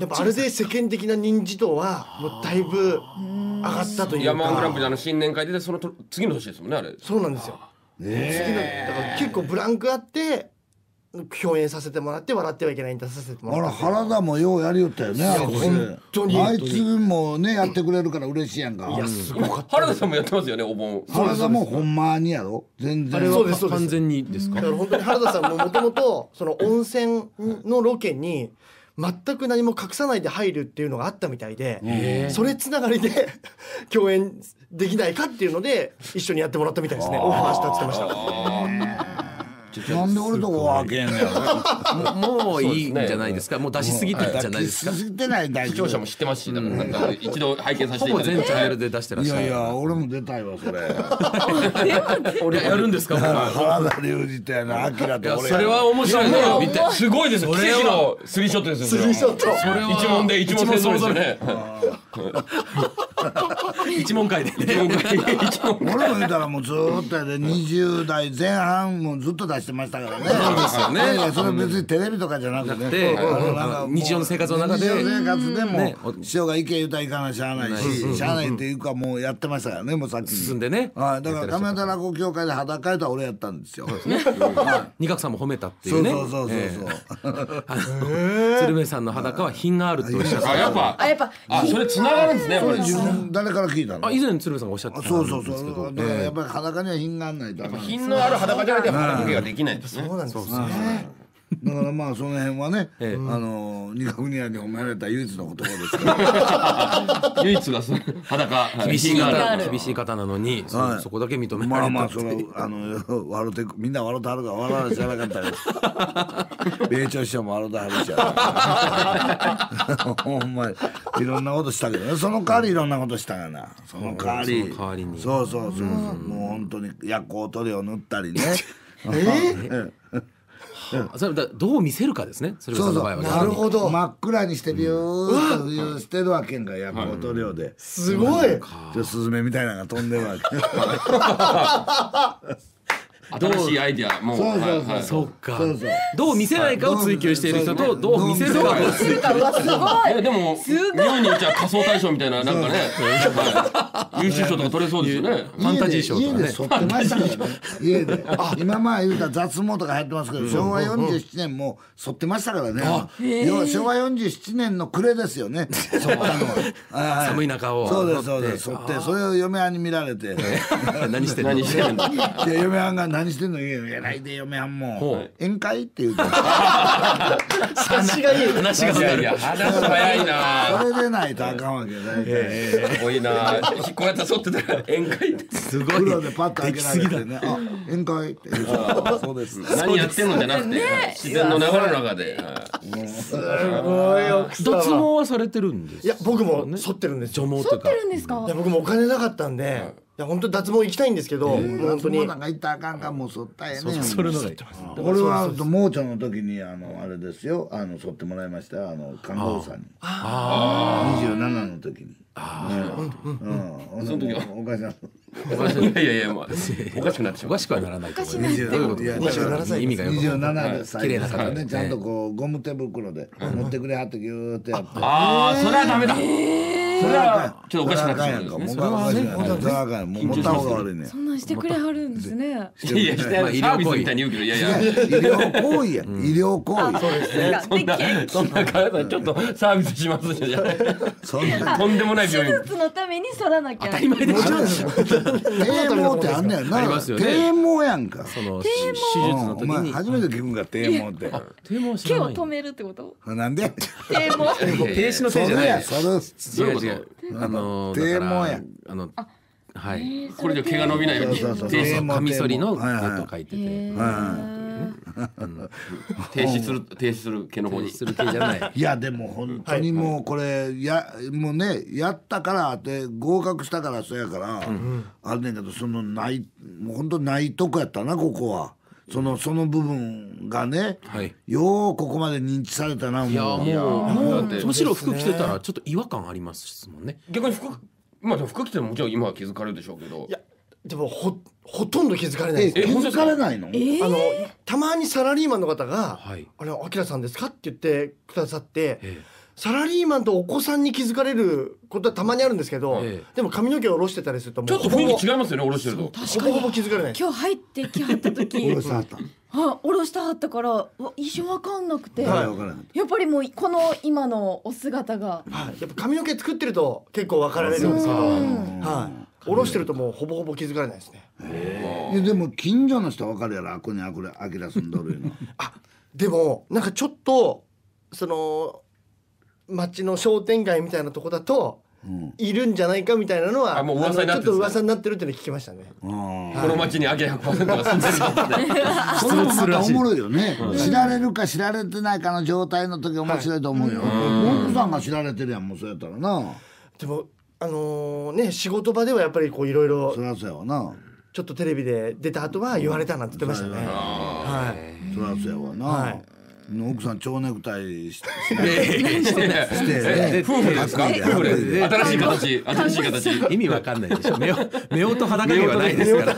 やっぱあれで世間的な認知度はもうだいぶ上がったというヤマングランプリの新年会でそのと次の年ですもんねあれ。そうなんですよ。次のだから結構ブランクあって共演させてもらって笑ってはいけないに出させてもあららって原田もようやりよったよね本当に。あいつもねやってくれるから嬉しいやんか。今原田さんもやってますよねお盆。原田もほんまにやろ。全然あれはそうですそうです。完全にですか？だから本当に原田さんももともとその温泉のロケに全く何も隠さないで入るっていうのがあったみたいでそれつながりで 共演できないかっていうので一緒にやってもらったみたいですね。オファー。したって言ってましたなんで俺とこ分けんねやろ。もういいんじゃないですか？もう出しすぎてんじゃないですか？出しすぎてない。大視聴者も知ってますしだからなんか一度拝見させてほぼいただいて。全チャンネルで出してらっしゃるいやいや俺も出たいわそれ。俺やるんですか？原田龍二とやなと俺。それは面白いね。すごいですよ。奇跡のスリーショットですよスリーショット。それは一問で一問正答ですよね。一問会で。ね 俺も言うたらもうずーっとやで。20代前半もずっと出してましたからね。そうですよね。いやいやそれ別にテレビとかじゃなくて日常の生活の中で。日常生活でも師匠が意見言うたらいかなしゃあないししゃあないっていうかもうやってましたからねもうさっき。進んでね。はい。だから亀田落語協会で裸やったら俺やったんですよ。二角さんも褒めたっていね。そううそうそうそう。えそうえ鶴瓶さんの裸は品があるっておっしゃってあやっぱ。あやっぱ。あそれ繋がるんですねやっぱり。自分誰から聞いたの？あ以前鶴瓶さんがおっしゃってたそうそうそんですけど。うだからやっぱり裸には品があんないと品のある裸じゃない。と裸ができないんですね。そうなんですね。だからまあその辺はね、ええ。あの二角ニアに褒められた唯一の男ですから。唯一がその裸厳しい厳しい方なのにそはい。そこだけ認めまあられたってまあそのあの 笑ってみんな笑ってはるから笑われ知らなかったです 米朝師匠も笑ってはるしやほんまに。いろんなことしたけどね。その代わりいろんなことしたがな。その代わり。その代わりに。そうそうそうそう。もう本当に薬効塗料塗ったりねそれだどう見せるかですね鶴瓶さんの場合はなるほど。真っ暗にしてビューッと冬してるわけんか薬効塗料で。すごい。でスズメみたいなのが飛んでるわけ 新しいアイディアもうそうそうそう。はいはい。そうか。そうそう。どう見せないかを追求している人とどう見せるかを追求うわすごい。えでも妙にうちは仮想大賞みたいななんかね。はい。優秀賞とか取れそうですよね。ファンタジーショーとかね。家で剃ってましたから。ね家で。今まあ言うたら脱毛とか入ってますけど昭和47年も剃ってましたからね。要は昭和47年の暮れですよね。剃ったのはは。い 寒い中を。そうですそうです。剃って。それを嫁はんに見られて。何してるの？嫁はんが何してんの？言うよ「偉いで嫁はんも。ほう。宴会?」って言うて。察しがいい。話が分かる。いやいや話早いな。それでないとあかんわけない多いな。こうやって剃ってたら宴会って。すごい。風呂でパッと開けられてね「あ宴会?」って言うて。そうです。何やってんのじゃなくて自然の流れの中で。はい。すごい。奥様脱毛はされてるんですいや僕も剃ってるんですよ。除毛というかるんですか？いや僕もお金なかったんで、い、や本当に脱毛行きたいんですけど、もう本当に。もうなんか言ったらあかんかんもう剃ったらええねん。それのがいい俺は盲腸の時にあのあれですよ。あの剃ってもらいました。よあの看護婦さんに。27の時に。うんうん。その時は。お母さんい。やいやいやまあおかしくなってしまう。おかしくはならないと思います。おかしな。どういうこといや27歳意味がよくわかんない。27歳綺麗な方でね。ちゃんとこうゴム手袋で持ってくれはってギューって。やってああそれはダメだ。それはちょっとおかしくなってしまう。それはあかんやんかも持った方が悪いね。そんなんしてくれはるんですね。いやしてないサービスみたいに言うけどいやいや。医療行為や。医療行為。そうですね。そんなそんな体ちょっとサービスしますじゃないそんな。とんでもない病院。手術のために剃らなきゃ。当たり前でしょ。低毛ってあんねやなありますよね低毛やんかその手術のお前時に初めて聞くんか低毛って。低毛知毛らない。を止めるってこと？なんで？手も停止のそれ手じゃないやそれ違う違う。あの低毛だからや。あのはい。これじゃ毛が伸びないように。そうそうそう停止低毛カミソリのこはいはい。と書いてて。停止する停止する毛の方にする系じゃない。いやでも本当にもうこれやもうねやったからって合格したからそうやからあん。ねん。けどそのないもう本当ないとこやったなここはそのその部分がねはい。ようここまで認知されたないやもうもうもだってうむしろ服着てたらちょっと違和感ありますもん。ね。逆に服まあ服着てももちろん。今は気づかれるでしょうけどいやでもほほとんど気づかれないえです気づかれないの？あのたまにサラリーマンの方がはい「あれあきらさんですか?」って言ってくださってえサラリーマンとお子さんに気づかれることはたまにあるんですけど、ええ。でも髪の毛を下ろしてたりするともうちょっと雰囲気違いますよね下ろしてると。ほぼほぼ気づかれない。今日入ってきはった時。俺さった。あ下ろしたはったからうわ一瞬わかんなくて、はい分からない。やっぱりもうこの今のお姿が。はい、やっぱ髪の毛作ってると結構分かられるんですけど、うんはい、下ろしてるともうほぼほぼ気づかれないですね。いやでも近所の人は分かるやろあこにあくれあきら住んどるいうの。あでもなんかちょっとその町の商店街みたいなとこだと、いるんじゃないかみたいなのはあもう噂になってるちょっと噂になってるっていうの聞きましたね。うんこの町にアキラ100%が住んでる。ぞってそれもまたおもろいよ。ね、知られるか知られてないかの状態の時面白いと思うよ、奥さんが知られてるやんもうそうやったらな。でもあのね仕事場ではやっぱりこういろいろそりゃそうやわなちょっとテレビで出た後は言われたなんて言ってましたね。はい。そりゃそうやわな、はい奥さん蝶ネクタイししてしてね。夫婦ですか夫婦でえ新しい形新しい形。意味わかんないでしょ。目を目音裸毛はないですから。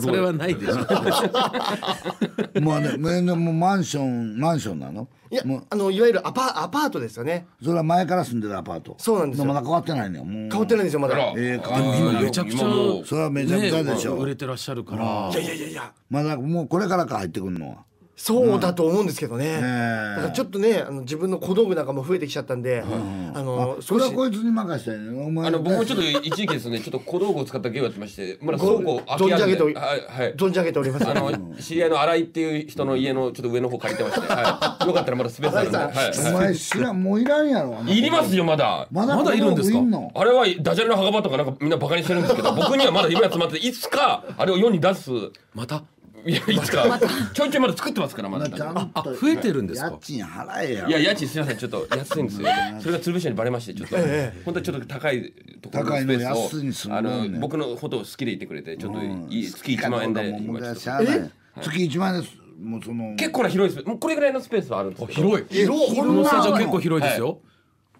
それはないでしょ。もうねめもうマンションマンションなの？いやもう。あのいわゆるアパアパートですよね。それは前から住んでるアパート。そうなんですよ。まだ変わってないねもう。変わってないんですよまだ。ええ感じ今めちゃくちゃそれはめちゃくちゃでしょ、ね売れてらっしゃるから。やいやいやいや。まだもうこれからか入ってくるのはそうだと思うんですけどね。えだからちょっとねあの自分の小道具なんかも増えてきちゃったんで、あのそれは少しこいつに任せたよね。お前あの僕もちょっと一時期ですねちょっと小道具を使ったゲームやってましてまだ倉庫空き存じ上げており家ではいはい。存じ上げております。あの知り合いの新井っていう人の家のちょっと上の方借りてまして、はい、よかったらまだスペースあるんで、はいお前知らんもういらんやろい、いりますよまだ。まだいるんですか？あれはダジャレの墓場とかなんかみんなバカにしてるんですけど僕にはまだいろいろ集まってていつかあれを世に出す。また？いやいつか。ちょいちょいまだ作ってますからまだ。あ増えてるんですか？家賃払えやいや家賃すみません。ちょっと安いんですよ。それが鶴瓶師匠にバレましてちょっと、本当はちょっと高いところの高いのスペースをあすんの僕のことを好きでいてくれてちょっといい月1万円で月1万円です。もうその。結構な広いですもうこれぐらいのスペースはあるんですけど広い。広このスタジオ結構広いですよ。い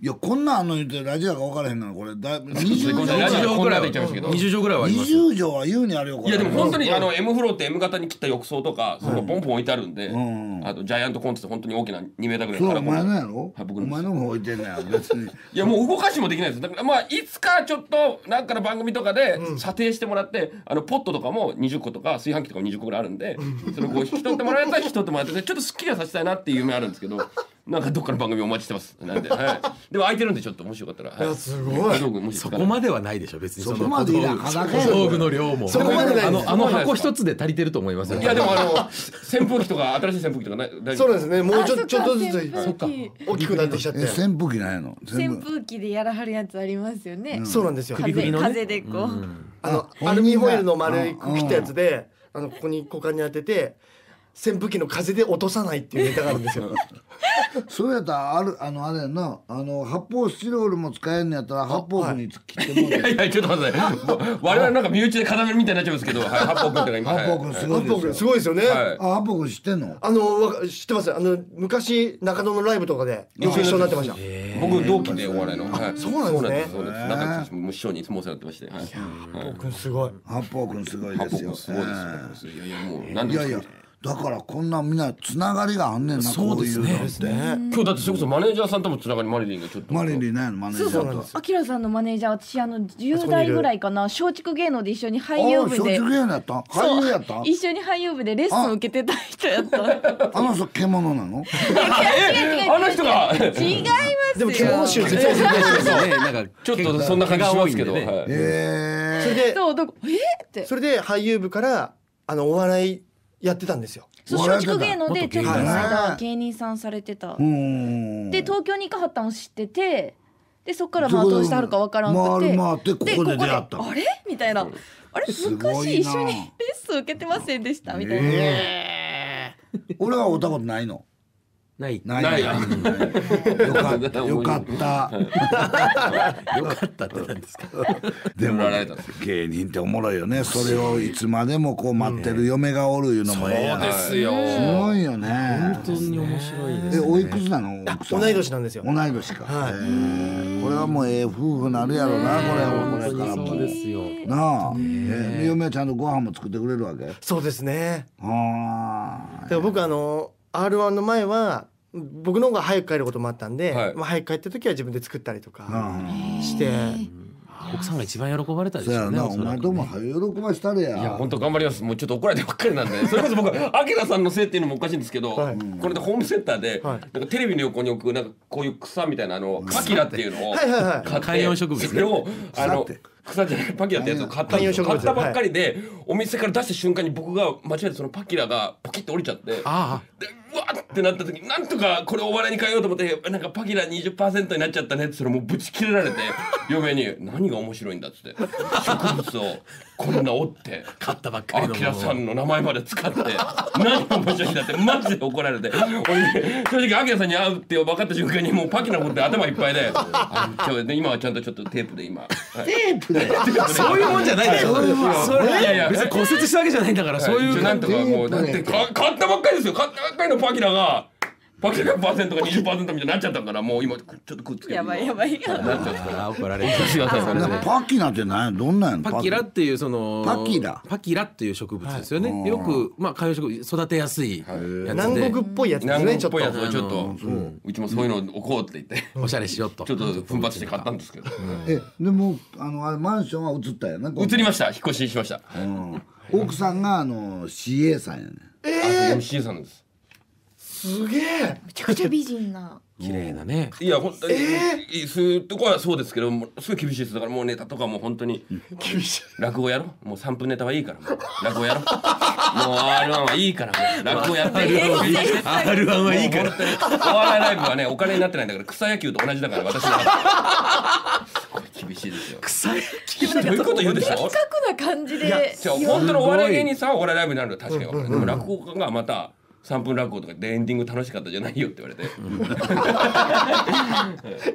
やこんなんあんの言ってラジオが分からへんからこれだこ20れラジオ畳こんなで言っちゃいますけど。20畳ぐらいはあります。20畳は優にあるよこれ。いやでも本当にあの M フローって M 型に切った浴槽とかそのポンポン置いてあるんで、ん。あとジャイアントコンテって本当に大きな2メーターぐらいそうお前のやろ？はい僕の。お前の方置いてんねや別に。いやもう動かしもできないです。だからまあいつかちょっとなんかの番組とかで査定してもらって、あのポットとかも20個とか炊飯器とかも20個ぐらいあるんで、それをこう引き取ってもらえたら引き取ってもらってちょっとスッキリはさせたいなっていう夢あるんですけどなんかどっかの番組お待ちしてます。なんで、はい、でも空いてるんでちょっともしよかったら、はい。やすごい。小道具もしそこまではないでしょ別に。そこまでいらん。道具。の量も。そこまでない。ですあのあの箱一つで足りてると思いますよ。いやでもあの扇風機とか新しい扇風機とかない大丈夫？そうですね。もうちょちょっとずつ扇風機。大きくなってきちゃって。え。扇風機なんやの？扇風機でやらはるやつありますよね、そうなんですよ。風風でこう、あのあアルミホイルの丸く切ったやつで、あのここに股間に当てて扇風機の風で落とさないっていうネタがあるんですよ。それやったらあるあのあれやな。あの発泡スチロールも使えんのやったら発泡布に切ってもい。やいやちょっと待って。我々なんか身内で固めるみたいになっちゃうんですけど、はい、八方君ってのが今発泡はい君すごいですよ。すごいですよね。はい。あ発泡君知ってんの？あの知ってます。あの昔中野のライブとかでよく一緒になってました。え僕同期でお笑いの、はい、そうなんですね。そうなんです。仲良くしてもう師匠にいつもお世話になってまして、はい、僕すごい。八方君すごいですよ。すごいですよ、い。やいやもう何でいやいやすかだからこんなみんなつながりがあんねんなこういうのって。今日だってそれこそマネージャーさんともつながりマリリンがちょっとマリリンねマネージャー。とあきらさんのマネージャー私あの10代ぐらいかな松竹芸能で一緒に俳優部で。松竹芸能やった？俳優やった？一緒に俳優部でレッスン受けてた人やった。あの人獣なの？えあの人が。違いますでもよ獣臭絶対絶対絶対ね。なんかちょっとそんな感じしますけど、ね。はい。えそれでそうどこ？え？ーって。それで俳優部からあのお笑いやってたんですよ。松竹芸能でちょっとこの元芸間芸人さんされてた。で東京に行かはったの知っててでそっからまあどうしてはるかわからんくて。回る回ってここで出会った。あれ？みたいな。あれ？昔一緒にレッスン受けてませんでした？みたいな、俺は会ったことないのない。ない。ない。やよかった。よかった。よかったってなんですか？でも芸人っておもろいよね。それをいつまでもこう待ってる嫁がおるいうのもええやん。すよ。すごいよね。本当に面白いですえおいくつなの同い年なんですよ。同い年か、はい。これはもうええ夫婦なるやろなこれはこれからもそうですよ。なあ、え。え。嫁はちゃんとご飯も作ってくれるわけ？そうですね。あだから僕あの R1 の前は僕の方が早く帰ることもあったんで、はい。まあ、早く帰った時は自分で作ったりとあかして、奥さんが一番喜ばれたでしょうねお前とも喜ばしたれや。いや本当頑張ります。もうちょっと怒られてばっかりなんで。それこそ僕アキラさんのせいっていうのもおかしいんですけど、はい。これでホームセンターで、はい。なんかテレビの横に置くなんかこういう草みたいなあのパキラっていうのをはいはいはい。買って観葉植物ね。それをあの草じゃないパキラってやつを買ったんですよ。買ったばっかりで、お店から出した瞬間に僕が間違えてそのパキラがポキッと折れちゃって。あでうわーってなった時になんとかこれお笑いに変えようと思ってなんかパキラ20%になっちゃったねってそれもうぶち切れられて 嫁に「何が面白いんだ」っつって。植物をこんな折って。あ買ったばっかりアのキラさんの名前まで使って。何が面白いんだってマジで怒られて。正直アキラさんに会うって分かった瞬間にもうパキラ持って頭いっぱいで。あ今日ね今はちゃんとちょっとテープで今、はい。テープで？そういうもんじゃないですよ。それいやいや。別に骨折したわけじゃないんだからそういうなんとかもうだってか買ったばっかりですよ。買ったばっかりのパキラがパキラパーセントが20%みたいになっちゃったからもう今ちょっとくっつけて。やばいやばい。なっちゃった。からあ怒られるすいませんそれパキナって何やどんなんやの？パキラっていうそのパキラ。パキラっていう植物ですよね、よくまあ観葉植物育てやすいやつで、南国っぽいやつです南ねちょっと。国っぽいやつをちょっとうちもそういうの置こうって言って。おしゃれしようと。ちょっと奮発して買ったんですけど。えでもあのあれマンションは移ったよね移りました。引っ越ししました。うん。奥さんがあの CA さんやねあ MC さんですすげえ。めちゃくちゃ美人な。綺麗なね。いや本当に、そういうとこはそうですけどもうすごい厳しいです。だからもうネタとかも本当に厳しい。落語やろ。もう3分ネタはいいから。落語やろ。もう R1 はいいから。もう落語やって R1 はいいから。お笑いライブはねお金になってないんだから草野球と同じだから私は。すごい厳しいですよ。草野球。どういうこと言うでしょ？的確な感じで。じゃあ本当のお笑い芸人さんはお笑いライブになるのは確かに。でも落語家がまた3分落語とかでエンディング楽しかったじゃないよって言われて。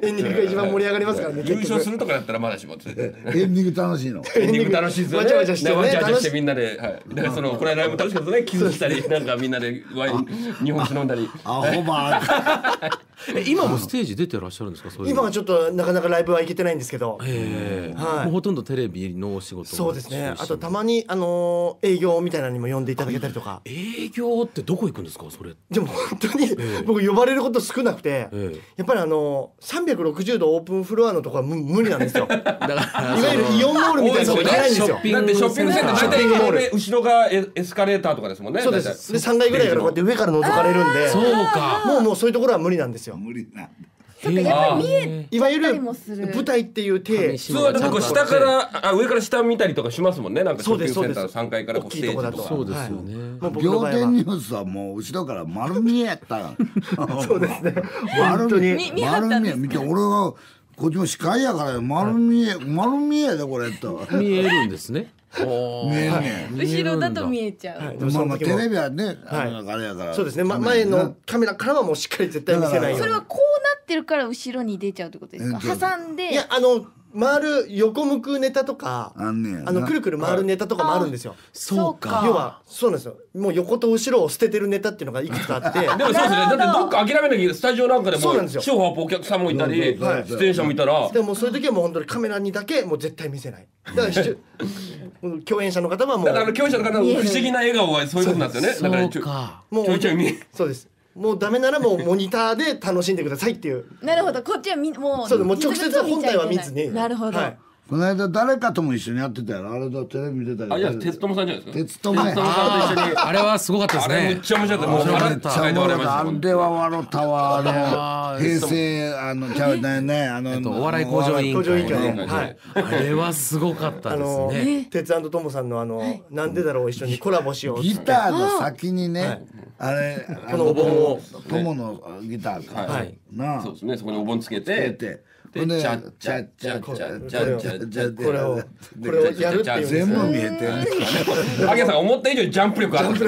エンディングが一番盛り上がりますからね優勝するとかだったらまだしもつって。エンディング楽しいの？エンディング楽しいですよね。わちゃわちゃしてね。わちゃわちゃしてみんなで、はい。だからそのこれライブ楽しかったね。キスしたり、なんかみんなでワイン日本酒飲んだり。アホばえ今もステージ出てらっしゃるんですか？そういう。今はちょっとなかなかライブは行けてないんですけど。ええはい。もうほとんどテレビのお仕事そうですね。あとたにまにあのー営業みたいなのにも呼んでいただけたりとか。営業ってどこ行くんですかそれ。でも本当に僕呼ばれること少なくてええ。やっぱりあの360度オープンフロアのとこは無無理なんですよ。い だからわゆるイオンモールみたいなとこ行けないんですよ。ショッピングだってショッピングセンター大ショッピングモール。体後ろがエエスカレーターとかですもんね。そうです。で3階ぐらいからこうやって上から覗かれるんで。そうか。もうもうそういうところは無理なんですよ。無理なそっかやっぱり見えいわゆるたりもする。舞台っていう体。普通はだってこう下からあ上から下見たりとかしますもんね。なんかショッピングセンターの3階からこうステージそうですよね、は仰天ニュースはもう後ろから丸見えやった。ら そうですね。丸本当に。見見張ったんです。見て俺はこっちも司会やから丸見え丸見えでこれと。見えるんですね。ねん後ろだと見えちゃう、はいまあまあテレビはね、はい。あれやから。そうですね、ま、前のカメラからはもうしっかり絶対見せないように。それはこうなってるから後ろに出ちゃうってことですか？うん挟んで。いやあの回る横向くネタとかあんねやな。あのくるくる回るネタとかもあるんですよ。そうか。要はそうなんですよ。もう横と後ろを捨ててるネタっていうのがいくつかあって。でもそうですね。だってどっか諦めなきゃスタジオなんかでもそうなんですよ。お客さんもいたりはい出演者もいたら。でもそういう時はもう本当にカメラにだけもう絶対見せない。だから共演者の方はもう。だからあの共演者の方の不思議な笑顔はそういうことなんですよねだからちょかもうちょいちょい見えそうですもうダメならもうモニターで楽しんでくださいっていう。なるほど。こっちはみもうそうでもう直接本体は見ずに。なるほど、はいこの間誰かとも一緒にやってたやろ。あれだテレビ見てたけど。あいや鉄友さんじゃないですか。鉄友さん。と一緒に。あれはすごかったですあれめっねちゃ面白かった。もう面白かったあれは笑ったわあの平成あのちゃうねねあの、えっとお笑い向上委員会。あれはすごかったですあのね鉄トモさんのあのなんでだろう一緒にコラボしようって。ギターの先にね、あれこのお盆を。友のギターか、はい。なあ。そうですね。そこにお盆つけつけててでほんでチャッチャッチャッチャッチャッチャッチャッこれをこれをやるっていうんです全部よ見えてるアゲさん思った以上にジャンプ力ある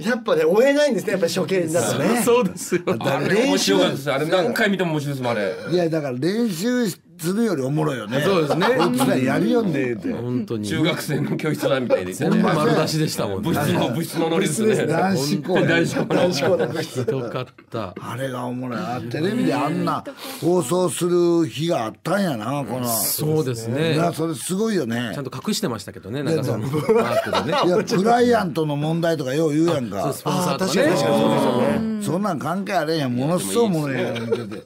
やっぱね追えないんですねやっぱり初見だとねそうですよあれ面白かったですあれ何回見ても面白いですもんあれいやだから練習するよりおもろいよね。そうですね。こいつらやりよんでって。本当に。中学生の教室だみたいで全部丸出しでしたもんね。部室の部室のノリですね。男子校。や男子校男子。校のひどかった。あれがおもろい。あテレビであんな放送する日があったんやなこの。そうですね。いやそれすごいよね。ちゃんと隠してましたけどねなんかそのマークでね。いやクライアントの問題とかよう言うやんか。スポンサーあとかね確かに確かにそうですよね。そんなん関係あれへんやん。ものすごいおもろいやん見てて。面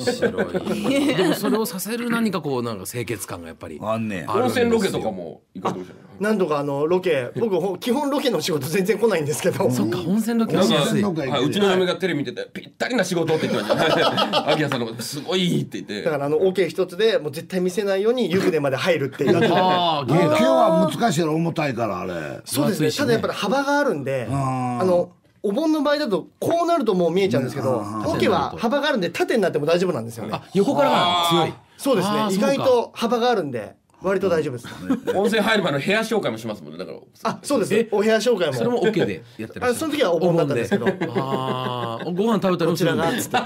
白い。でもそれをさせる何かこうなんか清潔感がやっぱりあんねん温泉ロケとかも行かれてましたね何度かあのロケ僕ほ基本ロケの仕事全然来ないんですけど。そっか温泉ロケはいうちの嫁がテレビ見ててぴったりな仕事って言ってましたアキラさんのことすごいって言って。だからあのオ、ケ一つでもう絶対見せないように湯船まで入るっていう。ああ芸今日だは難しいやろ重たいからあれ。そうですね。ただやっぱり幅があるんであのお盆の場合だとこうなるともう見えちゃうんですけどオケは幅があるんで縦になっても大丈夫なんですよね。あ横からが強い。そうですね。意外と幅があるんで割と大丈夫です。温泉入る前の部屋紹介もしますもんね。だから。あそうです。お部屋紹介も。それも OK でやってらっしゃる。あその時はお盆だったんですけど。ああご飯食べたりこちらもするんで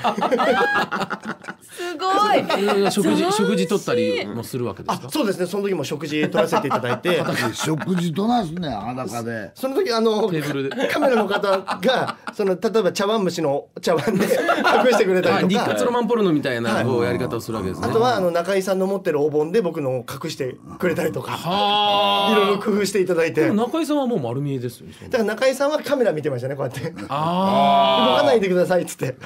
がすごい。食事食事取ったりもするわけですか？あそうですね。その時も食事取らせていただいて。食事どないすんねん裸で。その時あのテーブルで。カメラの方がその例えば茶碗蒸しの茶碗で 隠してくれたありとか。日活ロマンポルノみたいなこうやり方をするわけですね。あとはあの中井さんの持ってるお盆で僕のを隠してくれたりとかいろいろ工夫していただいて。中井さんはもう丸見えですよねから中井さんはカメラ見てましたねこうやって。動あかないでくださいっつって。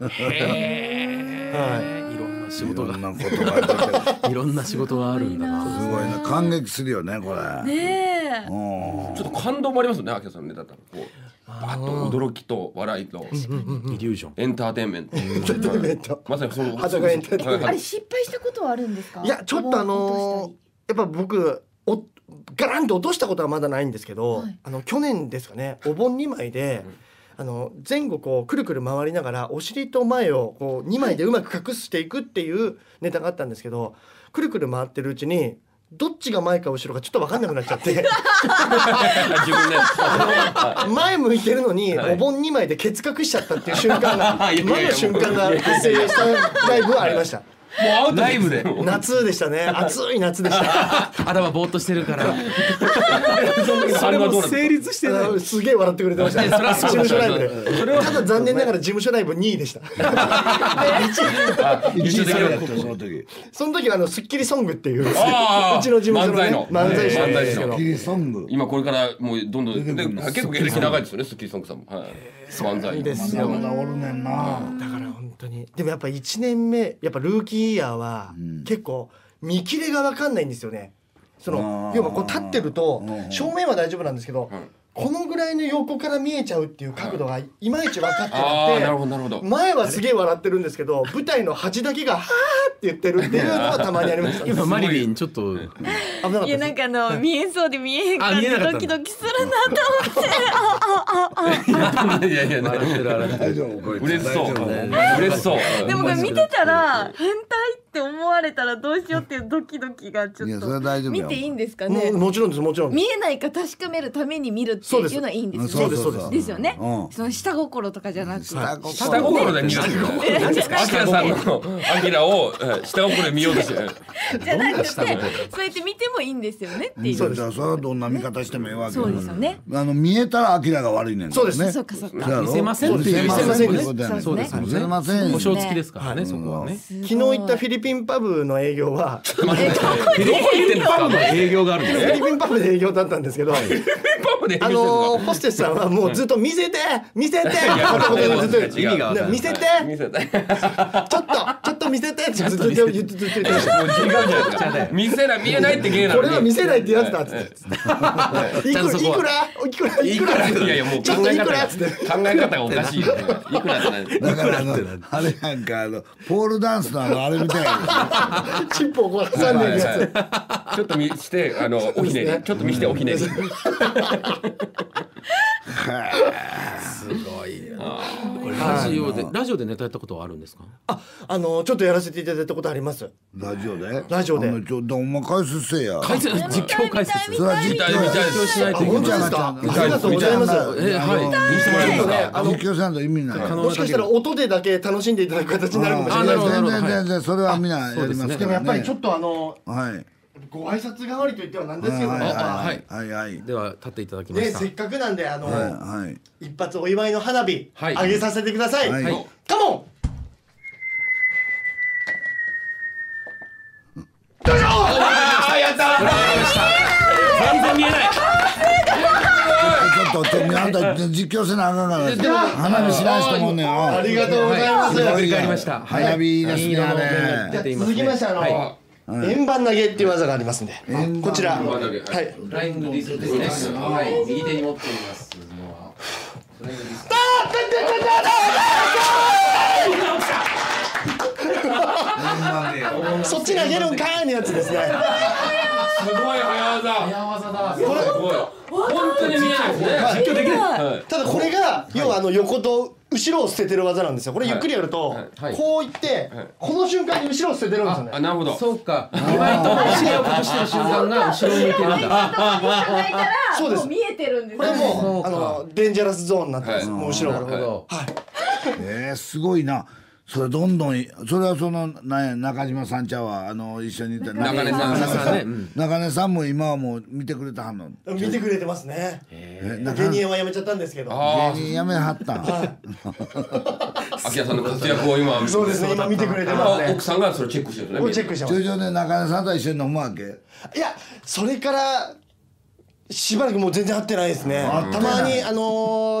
あへえい。ろんな仕い事が。ろんなことが出てる。いろんな仕事があるんだな。すごいね感激するよねこれ。ねえ。うん。ちょっと感動もありますよねアキラさんのネタだったらこうバッと驚きと笑いとイリュージョン。エンターテインメント。エンターテインメント。まさにその裸エンターテインメント。あれ失敗したことはあるんですか？いやちょっとあのーやっぱ僕おガランと落としたことはまだないんですけど、はい。あの去年ですかねお盆2枚で、あの前後こうくるくる回りながらお尻と前をこう2枚でうまく隠していくっていうネタがあったんですけどくるくる回ってるうちにどっちが前か後ろかちょっと分かんなくなっちゃって。自分で前向いてるのにはい。お盆2枚でケツ隠しちゃったっていう瞬間が 今の瞬間が発生したライブはありましたもうアウトライブで。夏でしたね。暑い夏でした。頭ぼーっとしてるから。それはどうなんですか？成立してないすげえ笑ってくれてました、ね、事務所ライブで。ただ残念ながら事務所ライブ2位でした。その時その時はあのスッキリソングっていううちの事務所の,、ね、漫才の。漫才師なんですけど。今これからもうどんどん結構芸歴長いですよねスッキリソングさんも。はい。漫才ですよ。まだおるねんな。だから本当に。でもやっぱ1年目やっぱルーキーイヤーは結構見切れが分かんないんですよね。その要はこう立ってるとうん正面は大丈夫なんですけど、このぐらいの横から見えちゃうっていう角度がい。まいち分かってああなくて前はすげえ笑ってるんですけど舞台の端だけが「はーって言ってるっていうのがたまにありました。今マリリンちょっと危なかったいやですなんかあの見えそうで見えへんかったんだドキドキするなと思っていやいや笑ってる笑ってる大丈夫こいつ嬉しそう大丈夫嬉しそうでもこれ見てたら変態って思わわれたらどうしようっていうドキドキがちょいやそれはっと大丈夫や見ていいんですかもねうもちろんですもちろん見えないか確かめるために見るってそうです。いうのはいいんです。よねそうです。そうです。ですよね。うん。その下心とかじゃなく。下心。下心。で見るんですよ。アキラさんのアキラをえ下心で見ようとして。じゃなくてそうやって見てもいいんですよねっていう。そうじゃあそれはどんな見方してもいいわけそうですよね。あの見えたらアキラが悪いねんからね。そうです。そうかそうか。そうやろ？見せませんっていう。見せませんっていうことやねんそうですね。見せません。保証付きですからねそこはね。昨昨日行ったフィリピンパブの営業はフ どこ行ってんですか？の営業があるんですィリピンパブで営業だったんですけど。パパで あのーホステスさんはもうずっと見せて見せて。片言でずっと見せて。ちょっと見せて言って言って言って違うじゃないですか。見せない見えないって芸なのに。これは見せないってやつだっつって。いくら？いくら？いくら？いやいやもうちょっとい考え方が。くらっつって。考え方がおかしいよ。いくらじゃないです。だからあのあれなんかあのポールダンスのあのあれみたいな。チップをこう挟んでいくやつ。ちょっと見してあのおひねり。ちょっと見しておひねり。これラジオでラジオでネタやったことはあるんですか？ああのちょっとやらせていただいたことあります。ラジオで？ラジオで。ちょお前解説せえや。解説実況解説それは実況しないといけない本当ですかありがとうございますえはい見実況せんと意味ないもしかしたら音でだけ楽しんでいただく形になるかもしれない全然全然それはみんなやりますでもやっぱりちょっとあのはいご挨拶代わりと言ってはなんですけどはいねはいはいはいでは立っていただきましたねせっかくなんであの一発お祝いの花火はいあげさせてくださいはいカモン全然見えないちょっとちょっとあんた実況せなあかんから花火しない。人もんねんありがとうござい。ます振り返りました花火ですねあ続きましてあのはい。円盤投げってい。う技がありますんでこちらはい。フライングディスクですねはい。右手に持ってい。ますもうフライングディスク そっち投げるんかーいのやつですね。すごい早技。早技だすごい。本当に見えないですね。実況できない。はい。ただこれが要はあの横と後ろを捨ててる技なんですよ。これゆっくりやるとはい。こういってこの瞬間に後ろを捨ててるんですよね。あなるほど。そうか。2枚ともお尻を隠してる瞬間が後ろに向いてるんだ。そうです。見えてるんですこれねもうあのデンジャラスゾーンになってます。もう後ろが。なるほどえー、すごいなそれどんどんそれはそのなんや中島さんちゃうわ。あの一緒にいた中根さん中根さん。ねうん。中根さんも今はもう見てくれたはんの？見てくれてますね。芸人はやめちゃったんですけど。あ芸人辞めはったん。あ、秋田さんの活躍を今。そうですね。今見てくれてますね。奥さんがそれチェックしてるね。これチェックしてます。徐々で中根さんと一緒に飲むわけ？いやそれからしばらくもう全然会ってないですね。たまにあの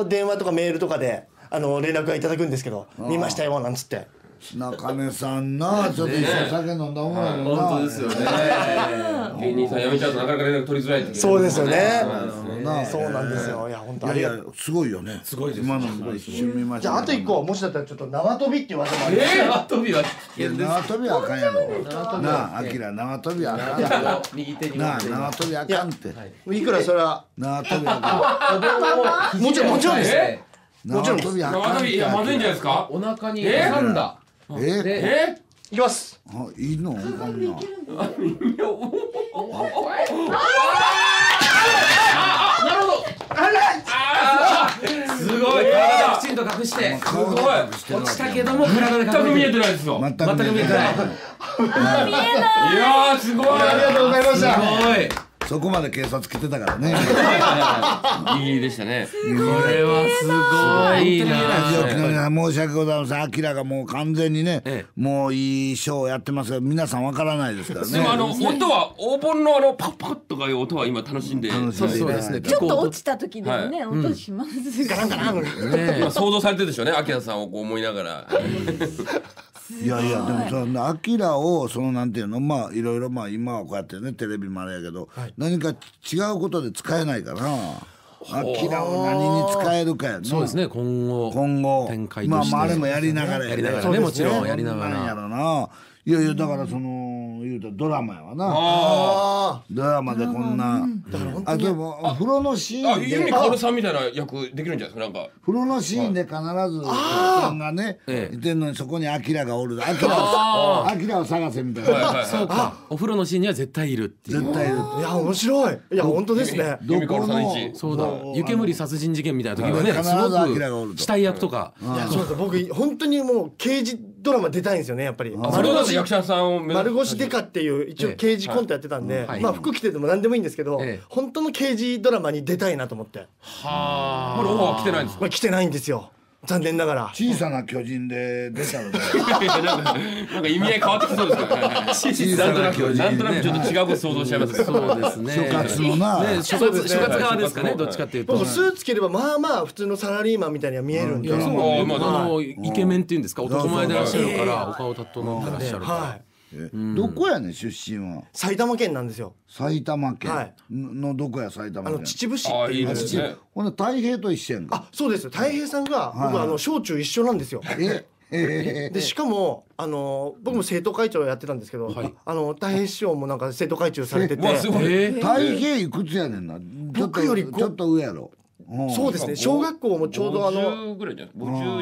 ー電話とかメールとかであの連絡がいただくんですけど見ましたよなんつって。中根さんなちょっと一緒に酒飲んだ方がいいもんな本当ですよね。芸人さん辞めちゃうとなかなか連絡取りづらいそうですよね。なそうなんですよ。いや本当あいやいやりがとう。すごいよね。すごいです。今の一瞬見ました。じゃああと一個もしだったらちょっと縄跳びっていう技もあります。縄跳びは。危険です縄跳びはあかんやろ。なああきら縄跳びはあかんやろ。右手なあ縄跳びあかんっていくらそれは縄跳びあかもちろんもちろんですえん縄跳びあかん縄跳びい。やまずいんじゃないですか？お腹に挟んだ。え？でえ？いきます。あいいの？こんなんすごい。体をきちんと隠して。すごい。落ちたけども体で全く見えるてないですよ。全全く見えてない。い。やーすごい。ありがとうございましすたごいそこまで警察来てたからね。ギリギリでしたね。これはすごいな。申し訳ございません。アキラがもう完全にね、えもういいショーをやってますが皆さんわからないですからね。でもあの音は黄金のあのパッパッとかいう音は今楽しんで。楽しんで。そうですね。ちょっと落ちた時でもね、音しますが、今想像されてるでしょうね。秋田さんをこう思いながら。いやいやでもそのアキラをそのなんていうのまあいろいろまあ今はこうやってねテレビもあれやけど、何か違うことで使えないかなアキラを何に使えるかやな。そうですね今後今後。展開として。まあまああれもやりながらやりながらねもちろんやりながら。なんやろないやいやだからそのの言うたらドラマやわな。ああドラマでこんなあでも風呂のシーンで。由美かおるさんみたいな役できるんじゃないですか。なんか。風呂のシーンで必ずさんがねええ。いてんのにそこにアキラがおるアキラをアキラを探せみたいな。そうか。お風呂のシーンには絶対いるっていう。絶対いるあいや面白い。いや本当ですね。由美かおるさん一。そうだ。湯煙殺人事件みたいな時はい。すご必ず明がおる死体役とかいやそうです僕本当にもう刑事ドラマ出たいんですよねやっぱり。そ丸腰役者さんを丸腰デカっていう一応刑事コントやってたんで、はい。まあ服着てても何でもいいんですけど、ええ。本当の刑事ドラマに出たいなと思って、はまだオファー来てないんですか？まあ、来てないんですよ残念ながら。小さな巨人で出たので。いやなんかなんか意味合い変わってきそうですけどね。なんとなくなんとなくちょっと違うこと想像しちゃいますけど。そうですね。諸葛のな。ね諸葛諸葛側ですかねどっちかっていうと。僕スーツ着ればまあまあ普通のサラリーマンみたいには見えるんで、うああまあ。あのイケメンっていうんですか男前でいらっしゃるからお顔整ってらっしゃるからはい。えどこやねん出身は？埼玉県なんですよ。埼玉県。はい。のどこや埼玉あの県秩父市っていう。ですね。ほんで太平と一緒やんか。あそうです。太平さんが僕あの小中一緒なんですよ。え？え？でしかもあの僕も生徒会長やってたんですけど、はい。あの太平師匠もなんか生徒会長されてて。太平いくつやねんな？ちょっと僕よりごちょっと上やろ。うんそうですね。小学校もちょうどあの50ぐらいじゃない。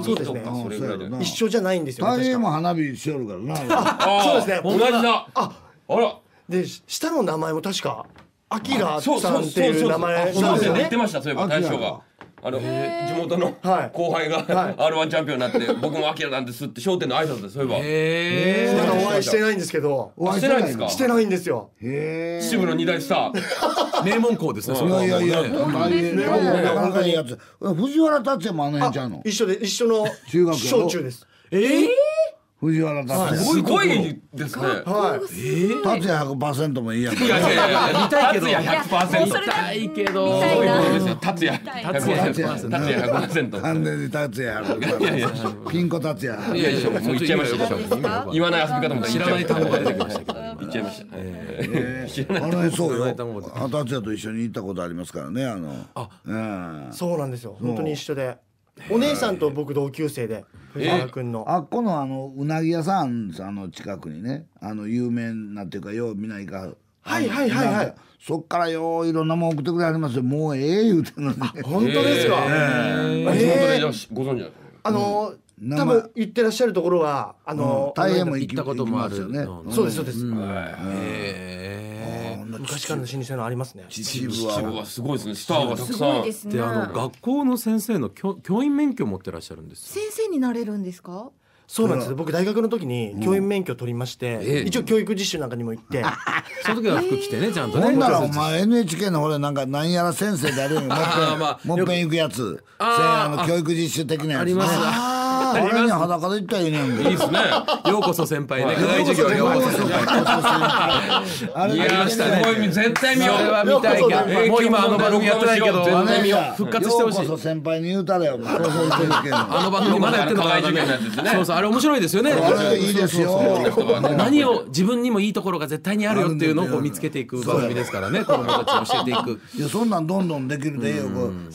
それぐらいじゃない。一緒じゃないんですよ、太ね、確か。平も花火しよるからな。ああそうですね。同じだ。ああら。で下の名前も確かアキラさんっていう名前。そうなんですよね。言ってましたそういえば大将が。あの地元のはい。後輩がはい。R1 チャンピオンになって僕もアキラなんですって商店の挨拶でそういえば。えまだお会いしてないんですけど。お会してないんですか？してないんですよ。へえ秩父の二大スター。名門校ですねそいやいやいや。ね。大変なかなかいいやつ。藤原竜也もあの辺ちゃうの？一緒で一緒の小中です藤原竜也すごいですね。はい。竜也100%もいいやん。いやいやいやいや見たいけど達也100%それ見たいけど見たいことですよ達也。達也100%達也100%完全に達也100%ピンコ達也いやいやもう言っちゃいました意味わかんない言わない遊び方も知らない単語が出てきました。けど言っちゃいました。えーあの辺そう知らなよ達也と一緒に行ったことありますからねあのうんそうなんですよ。本当に一緒でお姉さんと僕同級生で藤原君の。あっこのあのうなぎ屋さんあの近くにねあの有名なっていうかようみんな行か。はいはいはいはい。そっからよういろんなもん送ってくれはりますよ。もうええ言うてんのに。本当ですか？地元でじゃあご存知だあの名前多分行ってらっしゃるところはあの大変も行ったこともある。よね。そうですそうです。へ昔からの老舗のありますね。秩父秩父ははすごいですね。スターがたくすさん。ごいですね。あの学校の先生の教教員免許を持ってらっしゃるんですよ。先生になれるんですか？そうなんです。僕大学の時に教員免許取りまして、ええ。一応教育実習なんかにも行って。その時は服着てねちゃんとね。ほんならお前 NHK のほれなんか何やら先生であるよもっぺんまあ。もっぺん行くやつ。せあの教育実習的なやつありますれに裸で行ったらいいねんいいですね。ようこそ先輩ね。課外授業ようこそ先輩。いやりましたね。絶対見よう。それは見たいけどえーもう今あの番組やってないけど絶対見よう復活してほしい。ようこそ先輩に言うたれよ。そうそうそういうのあの番組まだやってるのかそうそうあれ面白いですよね。あれいいですよ何を自分にもいいところが絶対にあるよっていうのを見つけていく番組ですからね。子供たちに教えていく。いやそんなんどんどんできるでええよ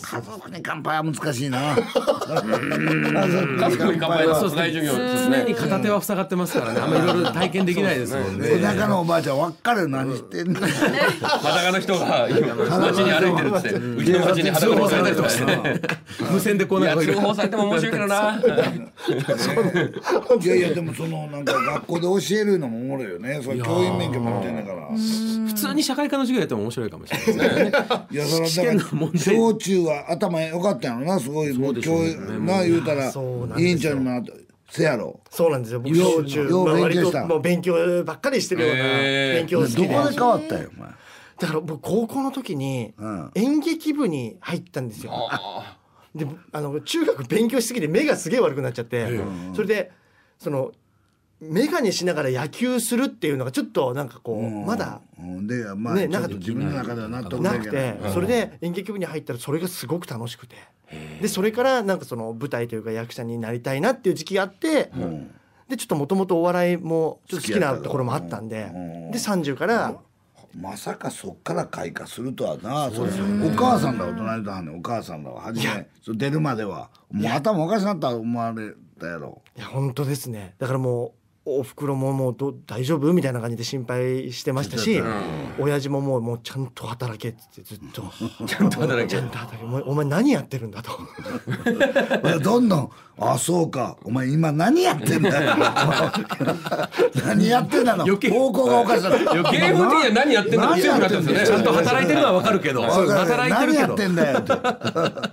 家族に乾杯は難しいな。家族に乾杯の課外授業です常にね片手は塞がってますからね。あんまいろいろ体験できないですもんね。田舎のおばあちゃん分かるよ何してんの？裸の人が今街に歩いてるってうちの街に裸の人がいたりとかしてね無線でこういなんかや通報されても面白いけどないやいやでもそのなんか学校で教えるのもおもろいよね。それ教員免許持ってんだから。普通に社会科の授業やっても面白いかもしれないですね。いやそれ試験だからの問題。小中は頭良かったんやろなすごい。もう教員な言うたら。そうなんですよ委員長にもなってせやろ。そうなんですよ。僕小中ようまあ割勉強した。ともう勉強ばっかりしてるようなへー。勉強好きでどこで変わったよお前？だから僕高校の時にうん。演劇部に入ったんですよ。あであの中学勉強しすぎて目がすげえ悪くなっちゃってそれでその眼鏡しながら野球するっていうのがちょっとなんかこうまだうんでまあねなんか自分の中では納得なくてそれで演劇部に入ったらそれがすごく楽しくて。でそれからなんかその舞台というか役者になりたいなっていう時期があってでちょっともともとお笑いもちょっと好きなところもあったんでで30からまさかそっから開花するとはなそれお母さんらは隣とはんね。んお母さんらは初め。そう出るまでは。もう頭おかしなったら思われたやろ。いや本当ですね。だからもお袋ももうど大丈夫？みたいな感じで心配してましたし、親父ももうもうちゃんと働けってずっと。ちゃんと働ちけゃんと働け。お前何やってるんだと。俺 どんどん「あそうか。お前今何やってんだよ」何やってんだの？余計。方向がおかしい。ゲーム的には何やってんだ強くなってるんですよね。ちゃんと働いてるのはわかるけど。働いてるけど。何やってんだよ。って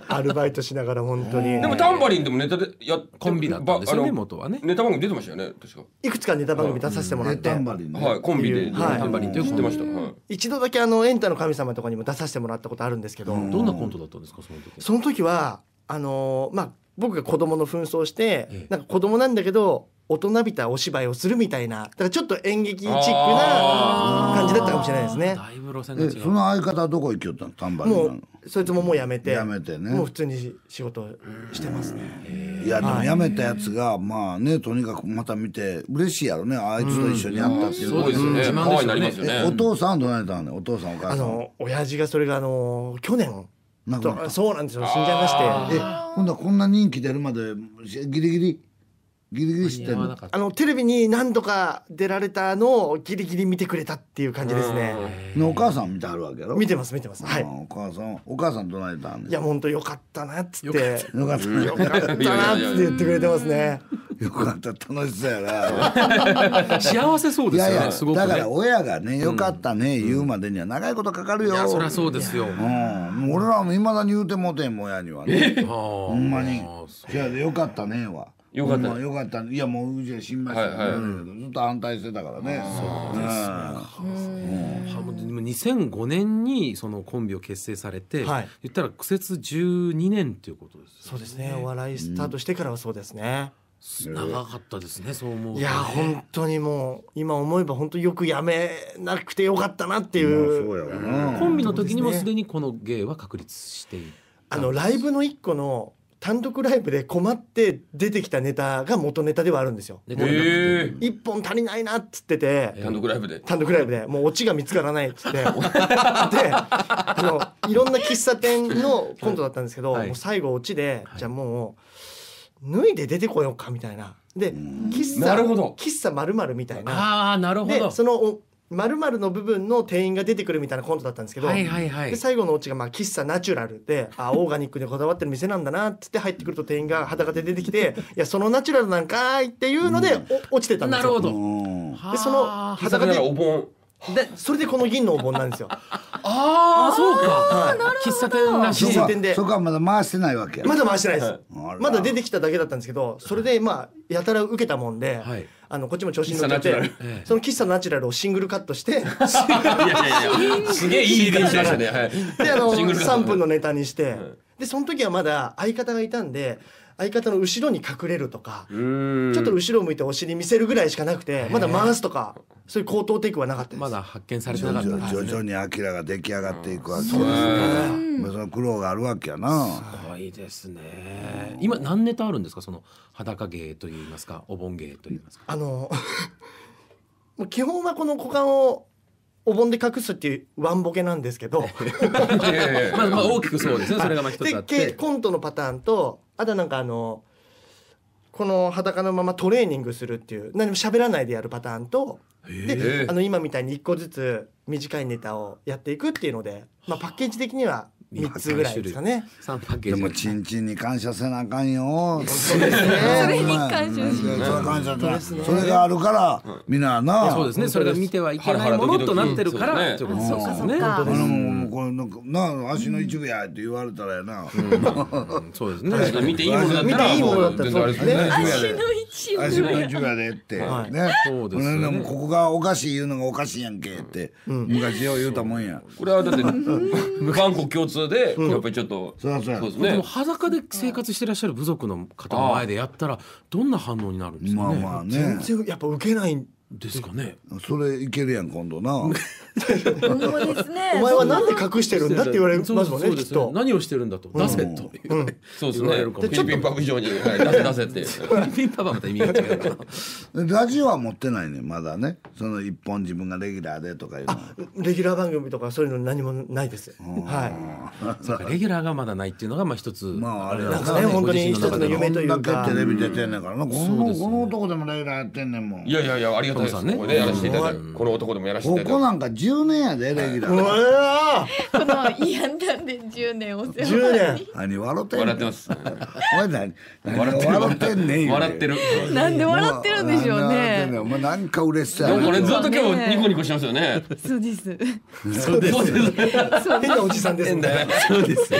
アルバイトしながら本当に。でもタンバリンでもネタでやコンビだったんですよねばあの元はね。ネタ番組出てましたよね確かいくつかネタ番組出させてもらって。はいコンビではい。タンバリンって知ってました。はい。一度だけあのエンタの神様とかにも出させてもらったことあるんですけど、どんなコントだったんですかその時その時はあのーまあ僕が子供の紛争して、ええ。なんか子供なんだけど大人びたお芝居をするみたいなだからちょっと演劇チックな感じだったかもしれないですね。だいぶ路線が違えそうの相方はどこ行きよったの？タンバリンもなのうそいつももう辞めて。辞めてね。もう普通に仕事してますね。いやでも辞めたやつがまあねとにかくまた見て嬉しいやろね。あいつと一緒にやったっていうそうですよね。自慢可愛いですよねなりますよえおね父さんはどないだったの？ねお父さんお母あさんの親父がそれがあの去年そうなんですよ。死んじゃいまして。えほんならこんな人気出るまでギリギリギリギリ知ってあのテレビに何度か出られたのをギリギリ見てくれたっていう感じですね。ねお母さん見てはるわけやろ？見てます見てます。はい。うんお母さんお母さんどないたんねいや本当よかったなっつって。よかった。よかったなっつって言ってくれてますね。よかった。楽しそうやな。幸せそうですよねだから親がねよかったね言うまでには長いことかかるよ。いやそりゃそうですよ。うん。もう俺らもいまだに言うてもうてんもん親にはね。ほほんまに。じゃあよかったねはよかった。ほんまよかった。ねいやもううちは新米してた。はいはい。ずっと反対してたからね。でも2005年にそのコンビを結成されて、はい。言ったら苦節12年っていうことですそうですね。お笑いスタートしてからはそうですね。長かったですねそう思うといや本当にもう今思えば本当よくやめなくてよかったなっていそうコンビの時にもすでにこの芸は確立していあのライブの一個の単独ライブで困って出てきたネタが元ネタではあるんですよ。一本足りないなっつってて。単独ライブで。単独ライブでもうオチが見つからないっつって。であのいろんな喫茶店のコントだったんですけど、はい。もう最後オチで、じゃあもう脱いで出てこようかみたいな。で喫茶なるほど。喫茶まるみたいな。ああなるほど。でそのお〇〇の部分の店員が出てくるみたいなコントだったんですけど、はいはいはい。で最後のオチがまあ喫茶ナチュラルであオーガニックでこだわってる店なんだなっつって入ってくると店員が裸で出てきて「いやそのナチュラルなんかい」っていうので、お落ちてたんですよ。なるほど。うん。でその裸でお盆。でそれでこの銀のお盆なんですよ。ああそうか。喫茶店らしい。喫茶店で。そこはまだ回してないわけ。やまだ回してないです。まだ出てきただけだったんですけどそれでまあやたら受けたもんで、はいあのこっちも調子に乗って喫茶ナチュラル。その喫茶ナチュラルをシングルカットして。すげえいい言い方しましたね。はい。であのシングルカット3分のネタにして。でその時はまだ相方がいたんで相方の後ろに隠れるとかちょっと後ろ向いてお尻見せるぐらいしかなくてまだ回すとかそういう口頭テイクはなかったです。まだ発見されてなかった。徐々です徐々にアキラが出来上がっていくわけそうですね。その苦労があるわけやな。すごいですね。今何ネタあるんですか？その裸芸といいますかお盆芸といいますか。あの 基本はこの股間をお盆で隠すっていうワンボケなんですけど。まあまあ大きくそうですねそれがまあ一つあって。コントのパターンとあとはなんかあのこの裸のままトレーニングするっていう何も喋らないでやるパターンとであの今みたいに一個ずつ短いネタをやっていくっていうので、まあ、パッケージ的には3つぐらいですかね。3パッケージ。でもチンチンに感謝せなあかんよ。そうですね。それに。感謝しそれ感謝だそれがあるからみんな。なそうですね。それが見てはいけないものとなってるからハラハラドキドキということですよね。あのもうこれなんかな足の一部やって言われたらやな。うん。そうですね。見ていいものだった見らていいものだったら全然あれですね。そう足の一部。足の一部やでって。はい。ね。そうですよね。ここがおかしい言うのがおかしいやんけって昔よう言うたもんや。これはだって 韓国共通でやっぱりちょっとそうやそうですでもね裸で生活してらっしゃる部族の方の前でやったらどんな反応になるんですかね？まあまあね。全然やっぱ受けないんですかね。それいけるやん今度な。本当ですね。お前はなんで隠してるんだって言われますもんそうねきっとです。ね何をしてるんだと。出せと。いうそうですね。フィリピンパブ以上に、はい、出せ 出せって。フィリピンパパまた意味が違うな。ラジオは持ってないねまだね。その一本自分がレギュラーでとかいうレギュラー番組とかそういうの何もないです。は そうかレギュラーがまだないっていうのがまあ一つ。まああれやなんかね本当に一つの夢というか。テレビ出てんねんからな、ここの男でもレギュラーやってんねんもん。いやいやいやありがたいですトムさんね。こやらせていただいてこの男でもやらせていこただいて。こなんか10年やでレギュラい、うー、わこのイアンダンで10年お世話10年。何笑ってんねん笑ってます。お前何何笑ってる。笑ってんねん笑ってる。なんで笑ってるんでしょうなんで笑ってんね。お前なんか嬉しそうでやなもこれずっと今日ニコニコしてますよね。そうです。そうです。変なおじさんですね。そうです。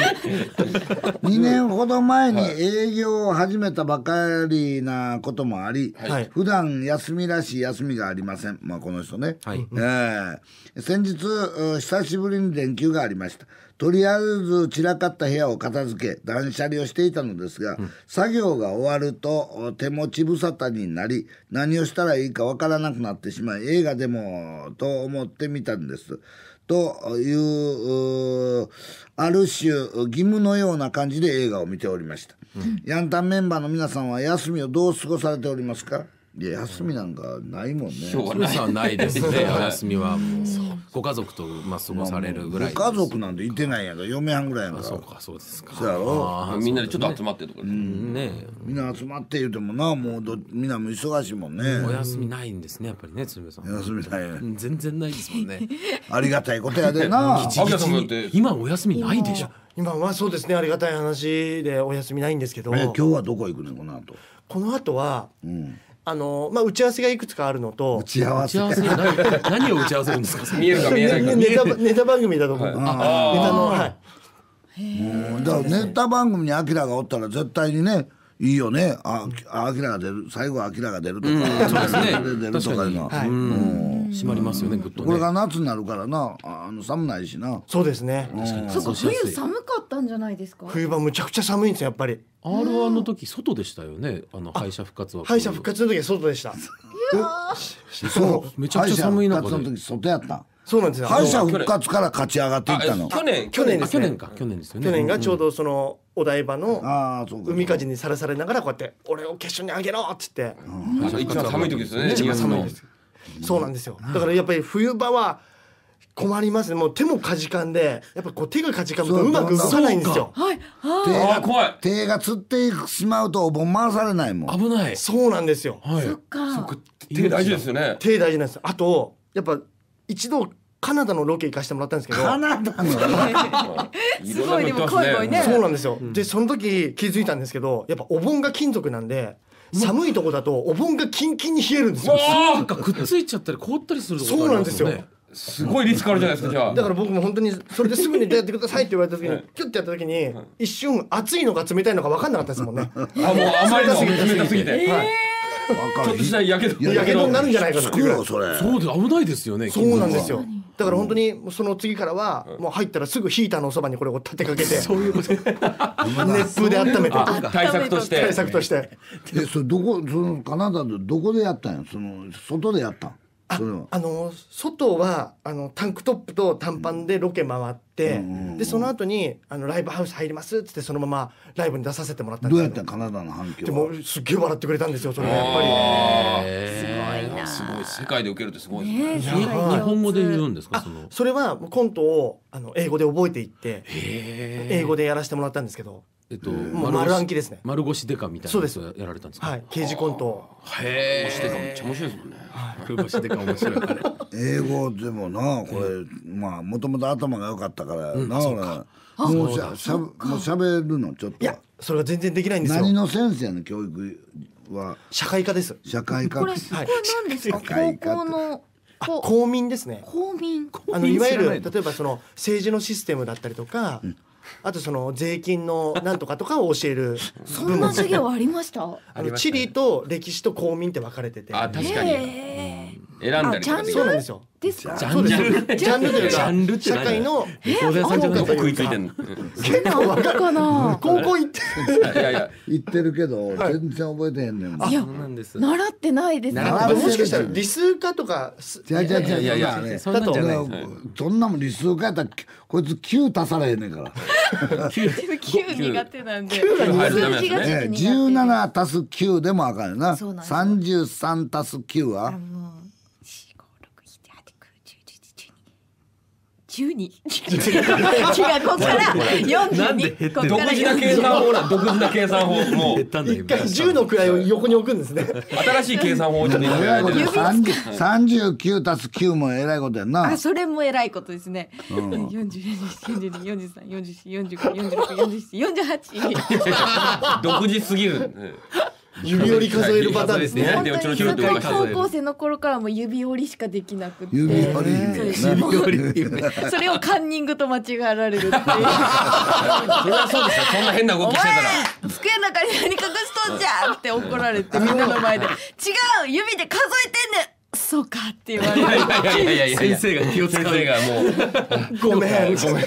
2年ほど前に営業を始めたばかりなこともあり、はい。普段休みらしい休みがありません、まあ、この人ね、はい。えー先日う久しぶりに連休がありました。とりあえず散らかった部屋を片付け断捨離をしていたのですが、作業が終わると手持ち無沙汰になり何をしたらいいかわからなくなってしまい映画でもと思ってみたんです。といううある種義務のような感じで映画を見ておりました、ヤンタンメンバーの皆さんは休みをどう過ごされておりますか？いや休みなんかないもんね。今日はないですね。お休みはもう。ご家族とまあ過ごされるぐらいご家族なんていてないんやから嫁はんぐらいやから。そうかそうですか。そうやろ。みんなでちょっと集まってとかねねみんな集まって言うてもなもうどみんなも忙しいもんね。お休みないんですねやっぱりね鶴瓶さん。休みないうん全然ないですもんね。ありがたいことやでな。秋田さんもだって今お休みないでしょ。今はそうですね。ありがたい話でお休みないんですけど。え今日はどこ行くねんこの後。この後はうんあのまあ打ち合わせがいくつかあるのと打ち合わせ打ち合わせに何何を打ち合わせるんですか？見えるか見えないか。ねネタネタ番組だと思う、ネタのはい。うん。だからネタ番組にアキラがおったら絶対にねいいよね。あアキラが出る。最後はアキラが出るとか、そうですね。れ出るとかいうのは、はい閉まりますよねぐっとね。これが夏になるからな。ああの寒ないしな。そうですね。そっか冬寒かったんじゃないですか？冬場むちゃくちゃ寒いんですよやっぱり。R1 の時外でしたよねあの敗者復活は。敗者復活の時は外でした。そうめちゃくちゃ寒い中で。敗者復活の時外やったそうなんですよ。敗者復活から勝ち上がっていったあの去年。去年ですね。あ去年か。去年ですよね。去年がちょうどそのお台場の海風にさらされながらこうやって「俺を決勝にあげろ!」っつって。あ一番寒い時ですよね。一番寒い2月ですそうなんですよ。だからやっぱり冬場は困りますね。もう手もかじかんでやっぱこう手がかじかむとうまく動かないんですよ。はい。手がー怖い。手がつってしまうとお盆回されないもん。危ない。そうなんですよ。はい。そっか。手大事ですよね。手大事なんです。あとやっぱ一度カナダのロケ行かしてもらったんですけど。カナダの すごいでもろんなこと言ってます濃い濃いね。そうなんですよ、でその時気づいたんですけどやっぱお盆が金属なんで寒いとこだとお盆がキンキンに冷えるんですよ。なんかくっついちゃったり凍ったりすることありますよね。そうなんすごいリスクあるじゃないですかじゃあ。だから僕も本当にそれですぐにやってくださいって言われた時にキュッてやった時に一瞬熱いのか冷たいのか分かんなかったですもんね。あもうあまりにも冷たすぎて。はいちょっとしたやけど。やけど。になるんじゃないかなつくよそれそうで危ないですよね。そうなんですよ。だから本当にその次からはもう入ったらすぐヒーターのそばにこれを立てかけて。そういうこと 熱風で温めて。対策として。対策として。えそれどこそのカナダでどこでやったんや？その外でやったん？それはあの外はあのタンクトップと短パンでロケ回って、でその後にあのライブハウス入りますっつってそのままライブに出させてもらったんどです。けどうやったんカナダの反響ではもすっげえ笑ってくれたんですよそれがやっぱり。すごいな。すごい世界で受けるってすごいですね。ね日日本語で言うんですか？その。それはもうコントをあの英語で覚えていって英語でやらせてもらったんですけけど、えっともう丸暗記ですね。丸腰デカみたいなやつをやられたんですか？はい、刑事コント。をへえしてかめっちゃ面白いですもんね。丸腰デカ面白い。あれ。英語でもなこれまあもともと頭が良かったからな俺。もうしゃしゃもうしゃべるのちょっと。いやそれが全然できないんです何よの先生の教育は？社会科です。社会科。これこれはい何ですか？高校の公民ですね。公民。あのいわゆる例えばその政治のシステムだったりとか、あとその税金の なんとかとかを教えるそんな授業ありました？あの地理と歴史と公民って分かれてて。あ確かに。へ選んだりとかそうなんですよですか？ジャンル。というジャンルかって何？社会のレコード屋さんじゃない食いついてんの？結構分かるかな。高校行っていやいや言ってるけど全然覚えてへんねんもん。いやそうなんです。習ってないです習ってないもしかしたら理数科とかす違う違う違ういや。いやそんなねそんなんじゃない。だからそんなもん理数書いたらこいつ9足されへんねんから。9苦手なんで。数字がちょっとええ苦手で17足す9でもあかんよな。そうなんですよ。33足す9は？9に。違うここから42独自な計算法な独自な計算法も。一回十の位を横に置くんですね。新しい計算法に入れら足す9もえいことやな。あそれもえいことですね、うん、4242434445464748 独自すぎる。指折り数えるパターンですね。本当にずっと高校生の頃からも指折りしかできなくて。指折りそうです。ねもうよりそれをカンニングと間違えられるっていう。それはそうですよ。そんな変な動おきしてたら。前机の中に何隠しとんじゃんって怒られてみんなの前で。違う指で数えてんねん。そうかって言われいやいてやいやいやいや。先生が気を使う。先生がもうごめん。ごめん。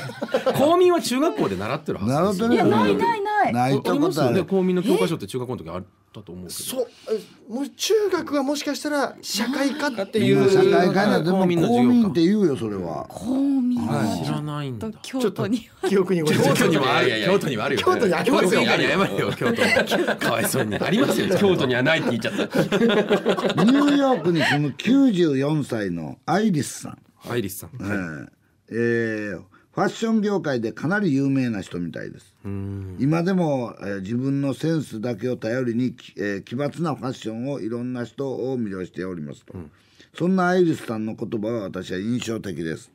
公民は中学校で習ってるはず習ってるよ。いやないないない。ないとある公民の教科書って中学校の時あったと思うけど。そう。えもう中学はもしかしたら社会科っていう。社会科なんでも公民って言うよそれは公民はい。知らないんだ。と京都には。記憶に京都にもある。いやいや京都にもあるよ。京都にありますよ。京都以外に謝れよ。京都。かわいそうに。ありますよ。京都にはないって言っちゃった。ニューヨークに住む94歳のアイリスさん。アイリスさん。えーえーファッション業界でかなり有名な人みたいです今でも、えー自分のセンスだけを頼りに、きえー奇抜なファッションをいろんな人を魅了しておりますと、そんなアイリスさんの言葉は私は印象的です、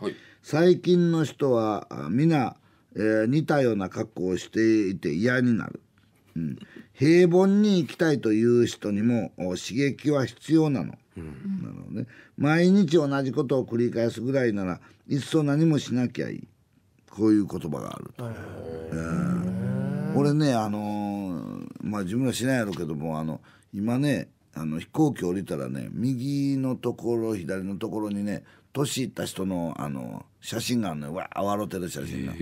はい。最近の人はあ皆、えー似たような格好をしていて嫌になる、うん、平凡に生きたいという人にもお刺激は必要なの、なるほどね、毎日同じことを繰り返すぐらいならいっそ何もしなきゃいいこういう言葉があると、うん。俺ねあのーまあ自分はしないやろうけどもあの今ねあの飛行機降りたらね右のところ左のところにね年いった人のあの写真があるのよ。わあ笑ってる写真が。あ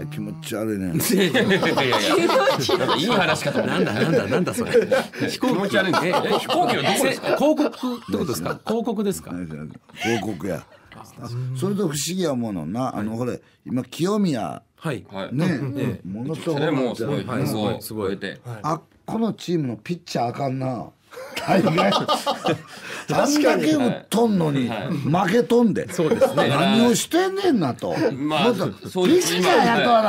れ気持ち悪いね。いやいやいやなんかいい話かとなんだなんだなんだそれ。飛行気持ち悪い。んですえ飛行機はどこですか？広告。ってことですか？広告ですか広告やそれと不思議やものな。あのほれ今清宮。はい。はい。ね、ものすごいもうすごいはいすごいあこのチームのピッチャーあかんな大概あん確かにだけ打っと んのに負けとんで。そうですね。何をしてんねんなと。まあそう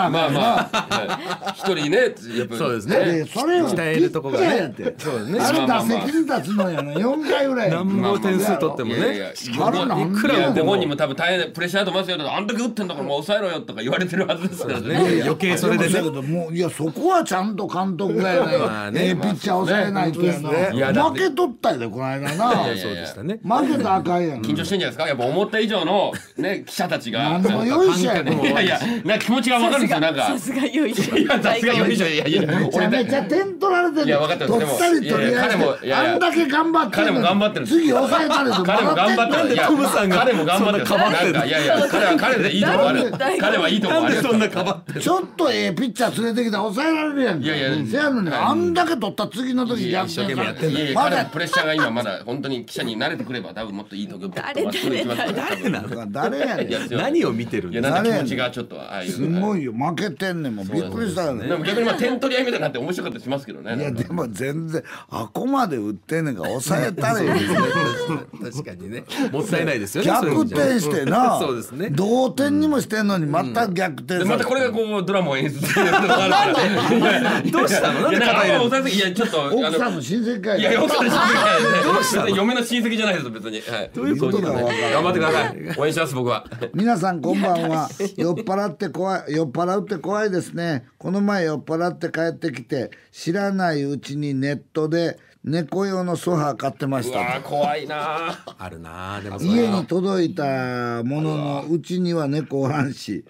まあまあはい。一人ねやっぱそうですね。でそれをピ鍛えるとこがね。ッチャーやって。そうですねあれ打席に立つのやな。4回ぐらい。何も点数取ってもいやいやねあれなんでいやごや本人も多分大変プレッシャーだと思いますよ。あんだけ打ってんだからもう抑えろよとか言われてるはずですからね。ね。余計それでねもだけどもういやそこはちゃんと監督がやねまあねええピッチャー抑えないとやな負け取ったよねこの間な。やいやいや。そうでしたね。負けたらあかんやん。緊張してんじゃないですか？やっぱ思った以上のね記者たちが。何でもよいしょやいねやいやなんか気持ちがわかるんですよなんか。さすがよいしょ。いやさすがよいしょ。いやいやめちゃめちゃ点取られてる。いや分かってます。取ったり取りでもいやいや彼もいやいや。あんだけ頑張ってんのに。彼も頑張ってる次抑えたりと彼も頑張ってる。いやトムさんが彼も頑張ってる。そんなかばってるなんかいやいや彼は彼でいいとこある。なんで彼はいいとこある。そんなかばってちょっとええピッチャー連れてきたら抑えられるやんか。いやいやせやのに。あんだけ取った次の時いや逆転されいやいやまだ彼もプレッシャーが今まだ本当に記者に慣れてくれば多分もっといいとこ誰まっすぐ行きますから誰なの？誰やねん何を見てるんいやなんか気持ちがちょっとああいう。すごいよ。負けてんねんもうびっくりしたよね。でも逆にまあ点取り合いみたいになって面白かったりしますけどね。いやでも全然あこまで打ってんねんから抑えたらいい確かにね。もったいないですよね逆転してな。そうですね。同点にもしてんのにまた逆転またこれがこうドラマを演出する どうしたの？なんで肩入れるのいやちょっとあの奥さんの親戚かいや奥さん親戚じゃないですね嫁の親戚じゃないです別にはいどういうことかわからん頑張ってください応援します僕は皆さんこんばんは酔っ払って怖い酔っ払うって怖いですねこの前酔っ払って帰ってきて知らないうちにネットで猫用のソファー買ってましうわた怖いなあるなでも家に届いたもののうちには猫おらんし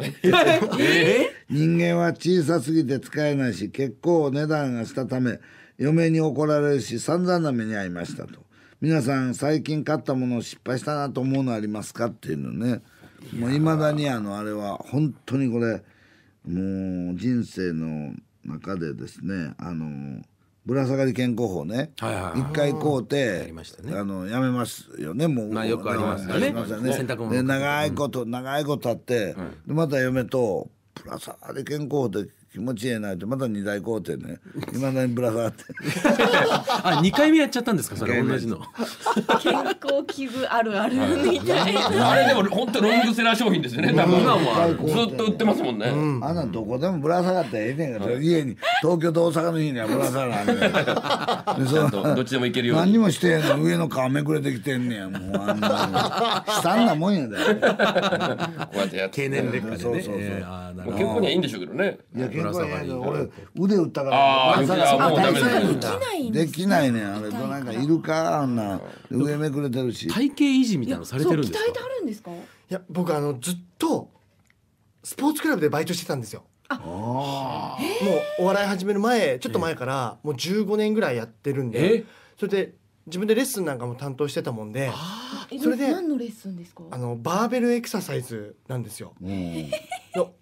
人間は小さすぎて使えないし結構値段がしたため嫁に怒られるし散々な目に遭いましたと。皆さん最近買ったものを失敗したなと思うのありますかっていうのね。もういまだにあのあれは本当にこれもう人生の中でですねあのぶら下がり健康法ね。一、はいはいはい。回買うてりましたね。あのやめますよね。もう、まあよくありますよね。ね。長いこと、長いことあって、でまた嫁と「ぶら下がり健康法で気持ちええな」ってまた二台買うてね。いまだにぶら下がって。あ二回目やっちゃったんですか？それ同じの。健康器具あるあるみたいな。あれでも本当ロングセラー商品ですよね。多分。今もあるずっと売ってますもんね、あんなんどこでもぶら下がってええねんから、家に。東京と大阪の日にはぶら下がらんねん。ちゃんとどっちでもいけるように。何にもしてへんの上の皮めくれてきてんねやもう。あんな悲惨なもんやで。こうやってやって経年劣化でね。そうそうそう。えーあーなるもう。ほど結婚にはいいんでしょうけどね。いや健康やけど俺ぶら下がり腕打ったから。できないんでできないねんあれ。どなんかいるかあんな。上めくれてるし。体型維持みたいなのされてるんですか？そう鍛えてあるんですか？いや僕あのずっとスポーツクラブでバイトしてたんですよ。もうお笑い始める前ちょっと前からもう15年ぐらいやってるんで。え？それで自分でレッスンなんかも担当してたもんで。えそれで何のレッスンですか？あのバーベルエクササイズなんですよ。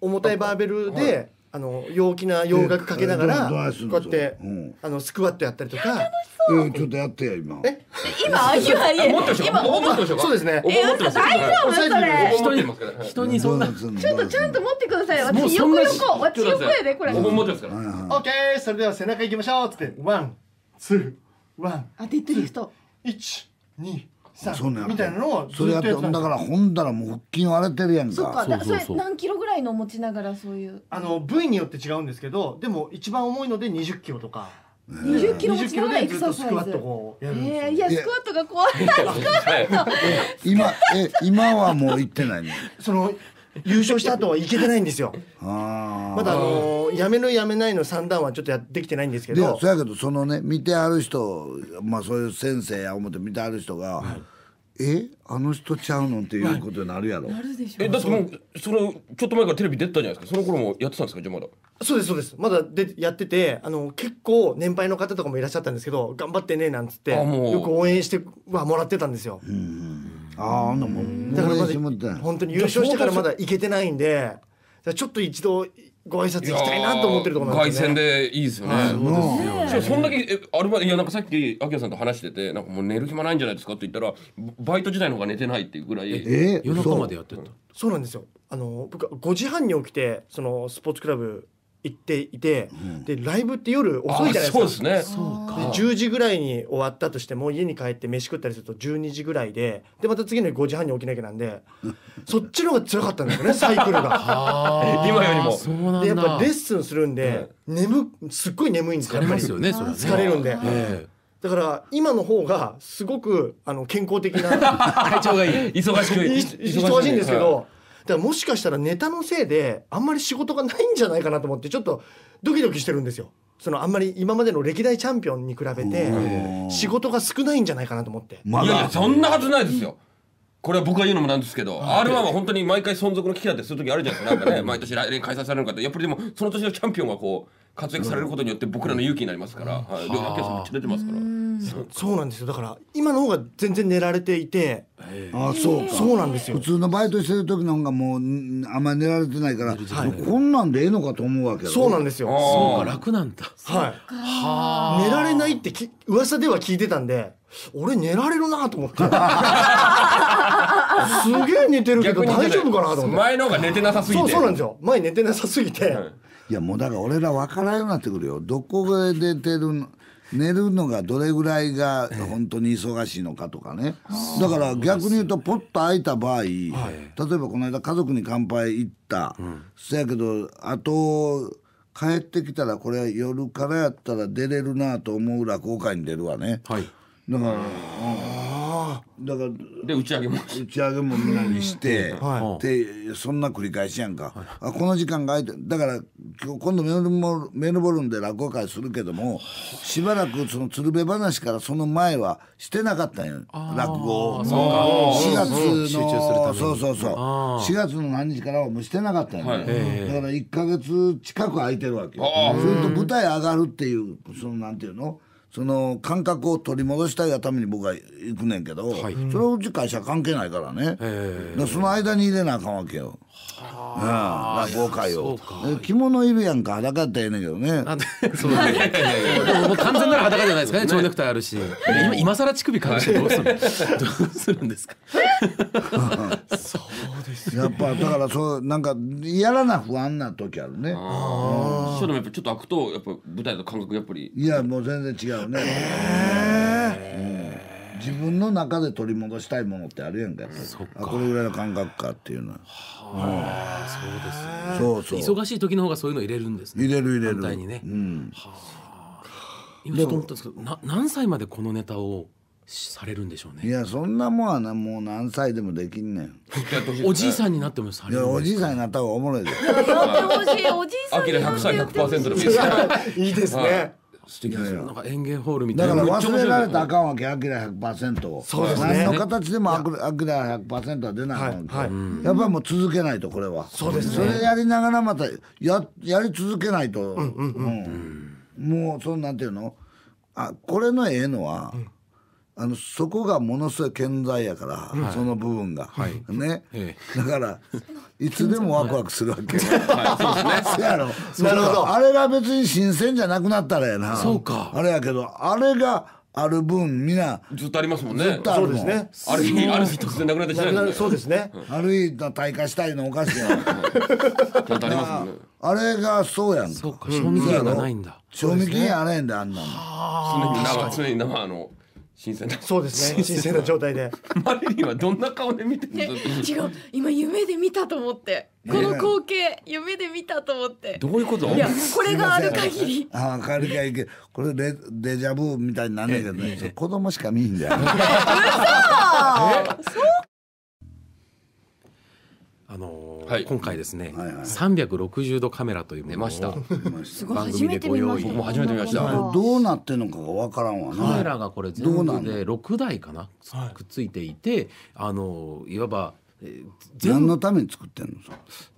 重たいバーベルで、あの陽気な洋楽かけながらこうやって、うん。あのスクワットやったりとか。えーちょっとやってや今。え？今今いや持ってましょう今そうですね。お盆持ってますよ大丈夫？それ。お盆持ってますからはい人にそん。なちょっとちゃんと持ってください。私横横。私横やでこれ。お盆持ってますから。はいはい。オッケー。それでは背中いきましょう。っつってワンツーワンあデッドリフト。一二みたいなのをずそれやってっとやってたんですだからほんだらもう腹筋割れてるやんそっか。そうそうそう。それ何キロぐらいの持ちながらそういう？あの部位によって違うんですけどでも一番重いので20キロとか。20キロ持20キロちながらエクササイスクワットズ。こうやるんですよ、えー、いやスクワットが怖い。は い今え今はもう行ってないの？その優勝した後はいけてないんですよ。まだあのやめるやめないの三段はちょっとやできてないんですけでどそやけどそのね見てある人まあそういう先生や思って見てある人が「えあの人ちゃうの?」っていうことになるやろ。なるでしょえだってもうそのちょっと前からテレビ出てたじゃないですか。その頃もやってたんですかじゃあまだ。そうですそうです。まだでやっててあの結構年配の方とかもいらっしゃったんですけど頑張ってねなんつってあもう。よく応援してはもらってたんですよ、ああなもん。だからまだ本当に優勝してからまだいけてないんでちょっと一度ご挨拶行きたいなと思ってるところなん凱ですよね。旋でいいですよね。しかもそんだけえあれまでいやなんかさっき秋谷さんと話しててなんかもう寝る暇ないんじゃないですかって言ったらバイト時代の方が寝てないっていうぐらい。え夜中までやってた。そう。なんですよ。あの僕は5時半に起きてそのスポーツクラブ行っていて、でライブって夜遅いじゃないですか。あそうですね。そうか。で10時ぐらいに終わったとしても家に帰って飯食ったりすると12時ぐらいででまた次の日5時半に起きなきゃなんで そっちの方が辛かったんですよねサイクルが。今よりも。そうなんだ。でやっぱレッスンするんで、眠すっごい眠いんですよ疲れますよねそれはね。疲れるんで、えだから今の方がすごくあの健康的なえ。体調がいい忙しくい忙しいんですけど、からもしかしたらネタのせいであんまり仕事がないんじゃないかなと思ってちょっとドキドキしてるんですよ。そのあんまり今までの歴代チャンピオンに比べて仕事が少ないんじゃないかなと思って。まいやいやだそんなはずないですよ。これは僕が言うのもなんですけど、R1 は本当に毎回存続の危機だってする時あるじゃないですか。なんかね、毎年来年開催されるのかって、やっぱりでもその年のチャンピオンがこう活躍されることによって僕らの勇気になりますから、はい。両秋谷さんめっちゃ出てますから。そうなんですよだから今の方が全然寝られていてあそうかそうなんですよ普通のバイトしてる時の方がもうんあんまり寝られてないからこんなんでええのかと思うわけそうなんですよ。そうか楽なんだはい。寝られないってき噂では聞いてたんで、俺寝られるなと思って。すげえ寝てるけど大丈夫かなと思って。前の方が寝てなさすぎて。そうそうなんですよ。前寝てなさすぎて。いやもうだから俺ら分からんようになってくるよ。どこで出てるの寝るのがどれぐらいが本当に忙しいのかとかね、だから逆に言うとポッと空いた場合、例えばこの間家族に乾杯行った、そやけどあと帰ってきたらこれ夜からやったら出れるなと思う落語会に出るわね、はい。だから、あだからで打ち上げも打ち上げもみんなにして、はでそんな繰り返しやんか、あこの時間が空いてだから今日今度メルボメルボルンで落語会するけどもしばらくその鶴瓶話からその前はしてなかったんよ。落語を。4月のそうそうそう。4月の何日からはもうしてなかったんよ、はい。だから1か月近く空いてるわけよ。それと舞台上がるっていうそのなんていうの？その感覚を取り戻したいがために僕は行くねんけど、それはうち会社関係ないからね、だからその間に入れなあかんわけよ、うん、落語会を。で着物いるやんか裸やったらええねんけどね。そうだね でももう完全なる裸じゃないですかね蝶ネクタイあるし。今今更乳首隠してどうする？どうするんですか？やっぱだからそうなんかやらな不安な時あるね。師匠でもやっぱちょっと開くとやっぱ舞台の感覚やっぱり。いやもう全然違うね、うん自分の中で取り戻したいものってあるやんかやっぱり。あこれぐらいの感覚かっていうのは。そうですそう。忙しい時の方がそういうの入れるんですね。入れる入れる。反対にね。うん。今ちょっと思ったんですけどな何歳までこのネタをされるんでしょうね。いやそんなもんはなもう何歳でもできんねん。おじいさんになってもさいやおれるんですじいさんになった方がおもろいで。やってほしいおじいさんにアキラ100歳100%でもいいですね。いいですね素敵ですよ。なんか園芸ホールみただいな。から忘れられたらあかんわけアキラ100%をそうですね。何の形でもアキラアキラ100%は出なあかんわけ、はい。やっぱりもう続けないとこれは。そうですそれやりながらまたややり続けないと、うんもうそのなんていうの？あこれのええのは、あのそこがものすごい健在やから、その部分が、ね、え。だからいつでもワクワクするわけよ、はい。そうですね。なるほど。あれが別に新鮮じゃなくなったらやな。そうか。あれやけどあれがある分みんなずっとありますもんね。ずっとあるもんそうですね。ある日ある日突然なくなってしまなくなる。うんですねそうですね。あるいは退化したいのおかしいやん。ちゃんとありますもんね。あれがそうやんそうか賞味期限がないんだ。賞味期限あれへんであんなの。常に生常に生あの新鮮な。そうですね。新鮮な。状態で。マリリンはどんな顔で見てるの？違う。今夢で見たと思って。この光景夢で見たと思って。どういうこと？いやこれがある限り。ああ帰りかいけこれデデジャブみたいになんねんけどね。子供しか見んだよあのーはい。今回ですね、はいはい360度カメラというものを出ました。すごい番組でご用意。て見ました。僕も初めて見ました。どうなってんのかがわからんわカメなラがこれ全部で6台かな、くっついていてあのいわば、えー全何部のために作ってんの？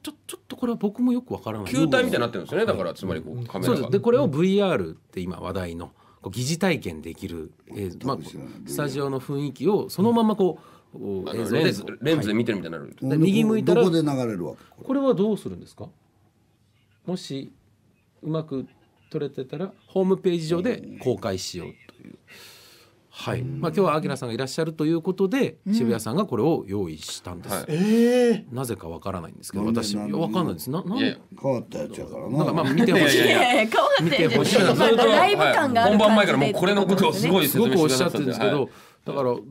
ちょちょっとこれは僕もよくわからない。球体みたいになってるんですよね。だからつまりこうカメそうラがです。でこれを VR って今話題のこう疑似体験できる映像、まあ、スタジオの雰囲気をそのままこう、あ映像レンズレンズで見てるみたいになるで右向いたらどこで流れるわけ？これはどうするんですか？もしうまく撮れてたらホームページ上で公開しようという。はい、まあ今日はアキラさんがいらっしゃるということで、渋谷さんがこれを用意したんです。はい。ええなぜかわからないんですけど、私わかんないです。な、な変わったやつやからな。なんかまあ見てほしい。いやいやいや。ええ変わって見てほしい。ちょっとまあライブ感がある本番前からもうこれのことをすごいすごくおっしゃってるんですけど、はいだからど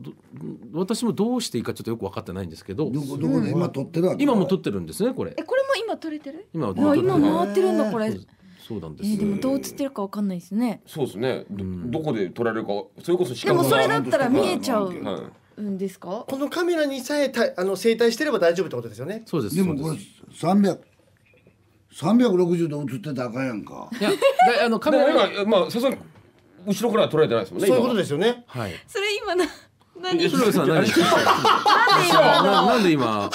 私もどうしていいかちょっとよく分かってないんですけど、どこどこで今撮ってるわけ？今も撮ってるんですねこれ。え。これも今撮れてる？今あ今回ってるんだこれ。そうそうなんです。えーでもどう映ってるかわかんないですね。そうですね。どどこで撮られるかそれこそ視でもそれだったら見えちゃうはい。んですか？このカメラにさえたあの正対してれば大丈夫ってことですよね？そうです。でもこれそうです300 360度映ってたらあかんやんか。いや、であのカメラが今まあさすがに後ろからは撮られてないですもんねそういうことでですよねはい。それ今な何？何？で今？ななんで今？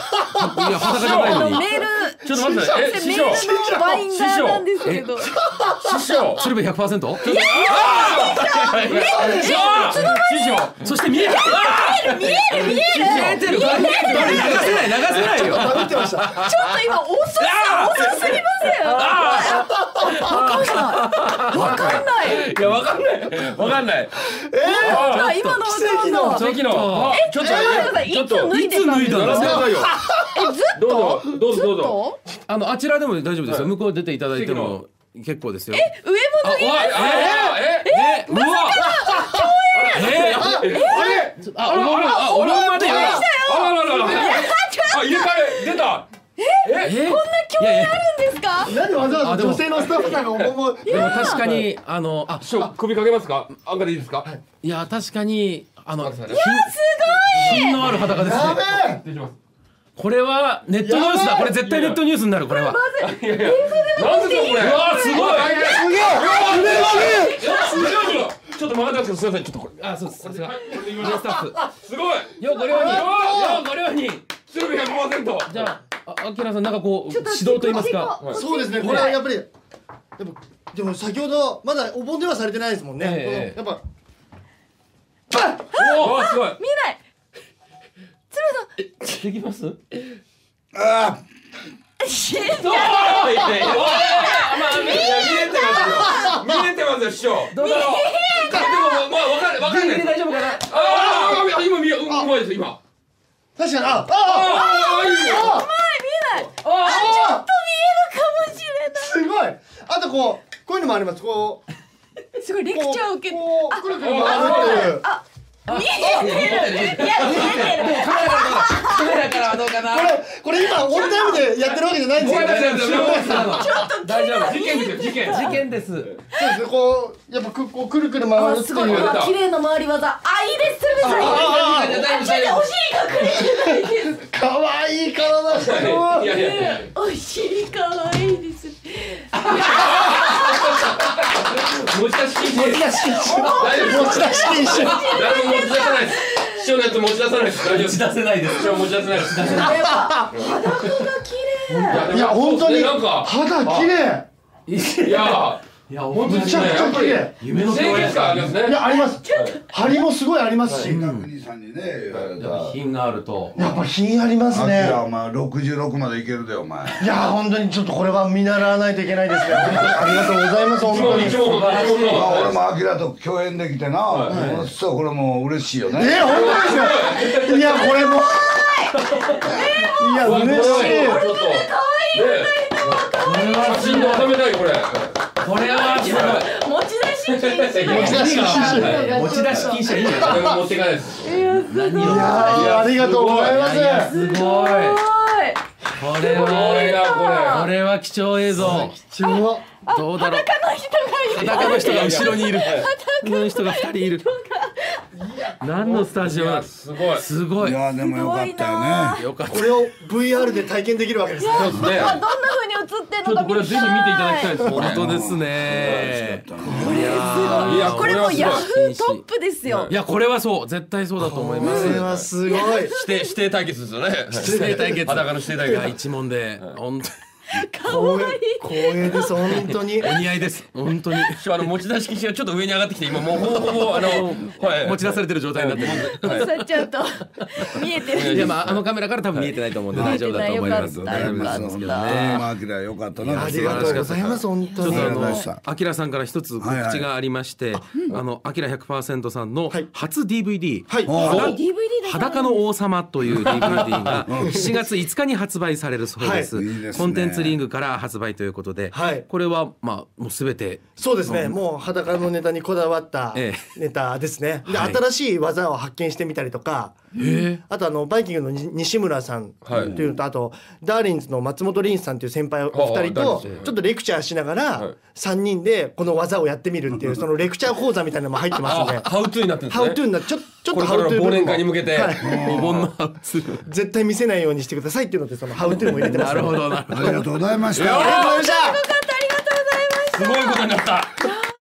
いや裸じゃないのに。メールちょっと待ってそれえ師匠。メールのバインダーなんですけど。師匠。それが100%師匠。そして見える見える見える見えてる流せない流せないよちょっと今遅す遅すぎませんわかんないわかんないいやわかんないわかんないあ今のわかんないさっきのあちょっとちょっと待ってちょっといつ脱いでたんですやらせてくださいよ。えずっと？どうぞどうぞどうぞ。とあのあちらでも大丈夫ですよ。向こう出ていただいても結構ですよ。上も脱ぎおいえええうわ。えあれ？あお盆あお盆まで。よあらららら。あ入れ替え 出た。えこんな興味あるですか？なんでわざわざ女性のスタッフさんがお盆もでも確かにあのあ首かけますか？あんかでいいですかいや確かにあのいやすひ品のある裸ですやねべえ！これはネットニュースだ。これ絶対ネットニュースになるこれは。いやいやなんでこれうわすごいすげえ後ろにちょっと曲がってますけどすいませんちょっとこれあそうですさすがスタッフすごいよご両人よご両人鶴瓶100%じゃあああきらさんなんかこう指導と言いますかそうですねこれはやっぱりやっぱでも先ほどまだお盆ではされてないですもんね、やっぱおおすごい。見えない。できますあしいやいやいやまあ見えてますよ見えてますよ師匠どうだろうでもまあわかんないわかんない大丈夫かなああ今見えうまいです今確かにあああああいいよあちょっと見えるかもしれないすごいあとこうこういうのもありますこうすごいレクチャーを受けてこうくるくる回るっていう。見えてる。いや見えてる。カメラからはどうかな。これこれ今オンタイムでやってるわけじゃないんですよ。ごめんなさいごめんなさい大丈夫事件ですよ事件。事件ですそうです。ねこうやっぱくこうくるくる回るっていう。すごいわ綺麗な回り技。あいいです鶴瓶さん。あ大丈夫大丈夫お尻隠れてないし禁止持ち出し禁止大丈夫持ち出し禁止誰も持ち出さないです師匠のやつ持ち出さないです大丈夫です出せないです師匠持ち出せないですやっぱ裸が綺麗いや本当になんか肌綺麗。いやいや本当にめちゃくちゃ綺麗夢の清潔感ありますね。いやあります。張りもすごいありますし。あ国さん。にね品があると。やっぱ品ありますね。らお前66までいけるでお前。いや本当にちょっとこれは見習わないといけないですね本当にありがとうございます本当に。俺の。もアキラと共演できてな、もうそうこれもう嬉しいよね。え本当ですよ。い。やこれも。い。や嬉しい。ちょっと。ね写真で収めたいこれこれはすごい。持ち出し禁止。持ち出し禁止持ち出し禁止はいいんじゃないこれ持っていかないですいやーありがとうございます。いやすごい。これすごい。はこれは貴重映像。貴重どうだろう。裸の人がいる。裸の人が後ろにいる。裸の人が二人いる。何のスタジオすごい。すごい。いやでもよかった。よね。よかったこれを VR で体験できるわけですね。そうですね。どんな風に映ってるちょっとこれぜひ見ていただきたいです本当ですね。これすごい。いやこれもヤフートップですよ。いやこれはそう。絶対そうだと思います。これはすごい。指定指定対決ですよね。指定対決。裸の指定対決。一問で。本当光栄光栄です本当に。にお似合いです。本当に。あの持ち出し禁止がちょっと上に上がってきて今もうほぼほぼあの はい。持ち出されてる状態になってるはい。さちゃんと見えてる。いやまああのカメラから多分見えてないと思うんで大丈夫だと思います。大丈夫ですね。あアキラよかったな。ありがとうございます本当にちょっとあのアキラさんから一つ告知がありまして、あのアキラ100%さんのはい。初 DVD、はい。裸 DVD で裸の王様という DVD が 7月5日に発売されるそうです。コンテンツリングから発売ということで、はい。これはまあもうすべてそうですね、もう裸のネタにこだわった えネタですね。で、はい。新しい技を発見してみたりとか、あとあのバイキングのに西村さんとはい。いうのと、あとダーリンズの松本りんすさんという先輩お二人とちょっとレクチャーしながはらい。三人でこの技をやってみるっていうそのレクチャー講座みたいなのも入ってますんで あ、ハウトゥーになってるんですね。ハウトゥーなちょちょっことれからの忘年会に向けてはい。お盆のハウツー絶対見せないようにしてくださいっていうのでそのハウトゥーも入れてます。なるほどなるほど。ありがとうございました。ありがとうございました。よかった。ありがとうございました。すごいことになった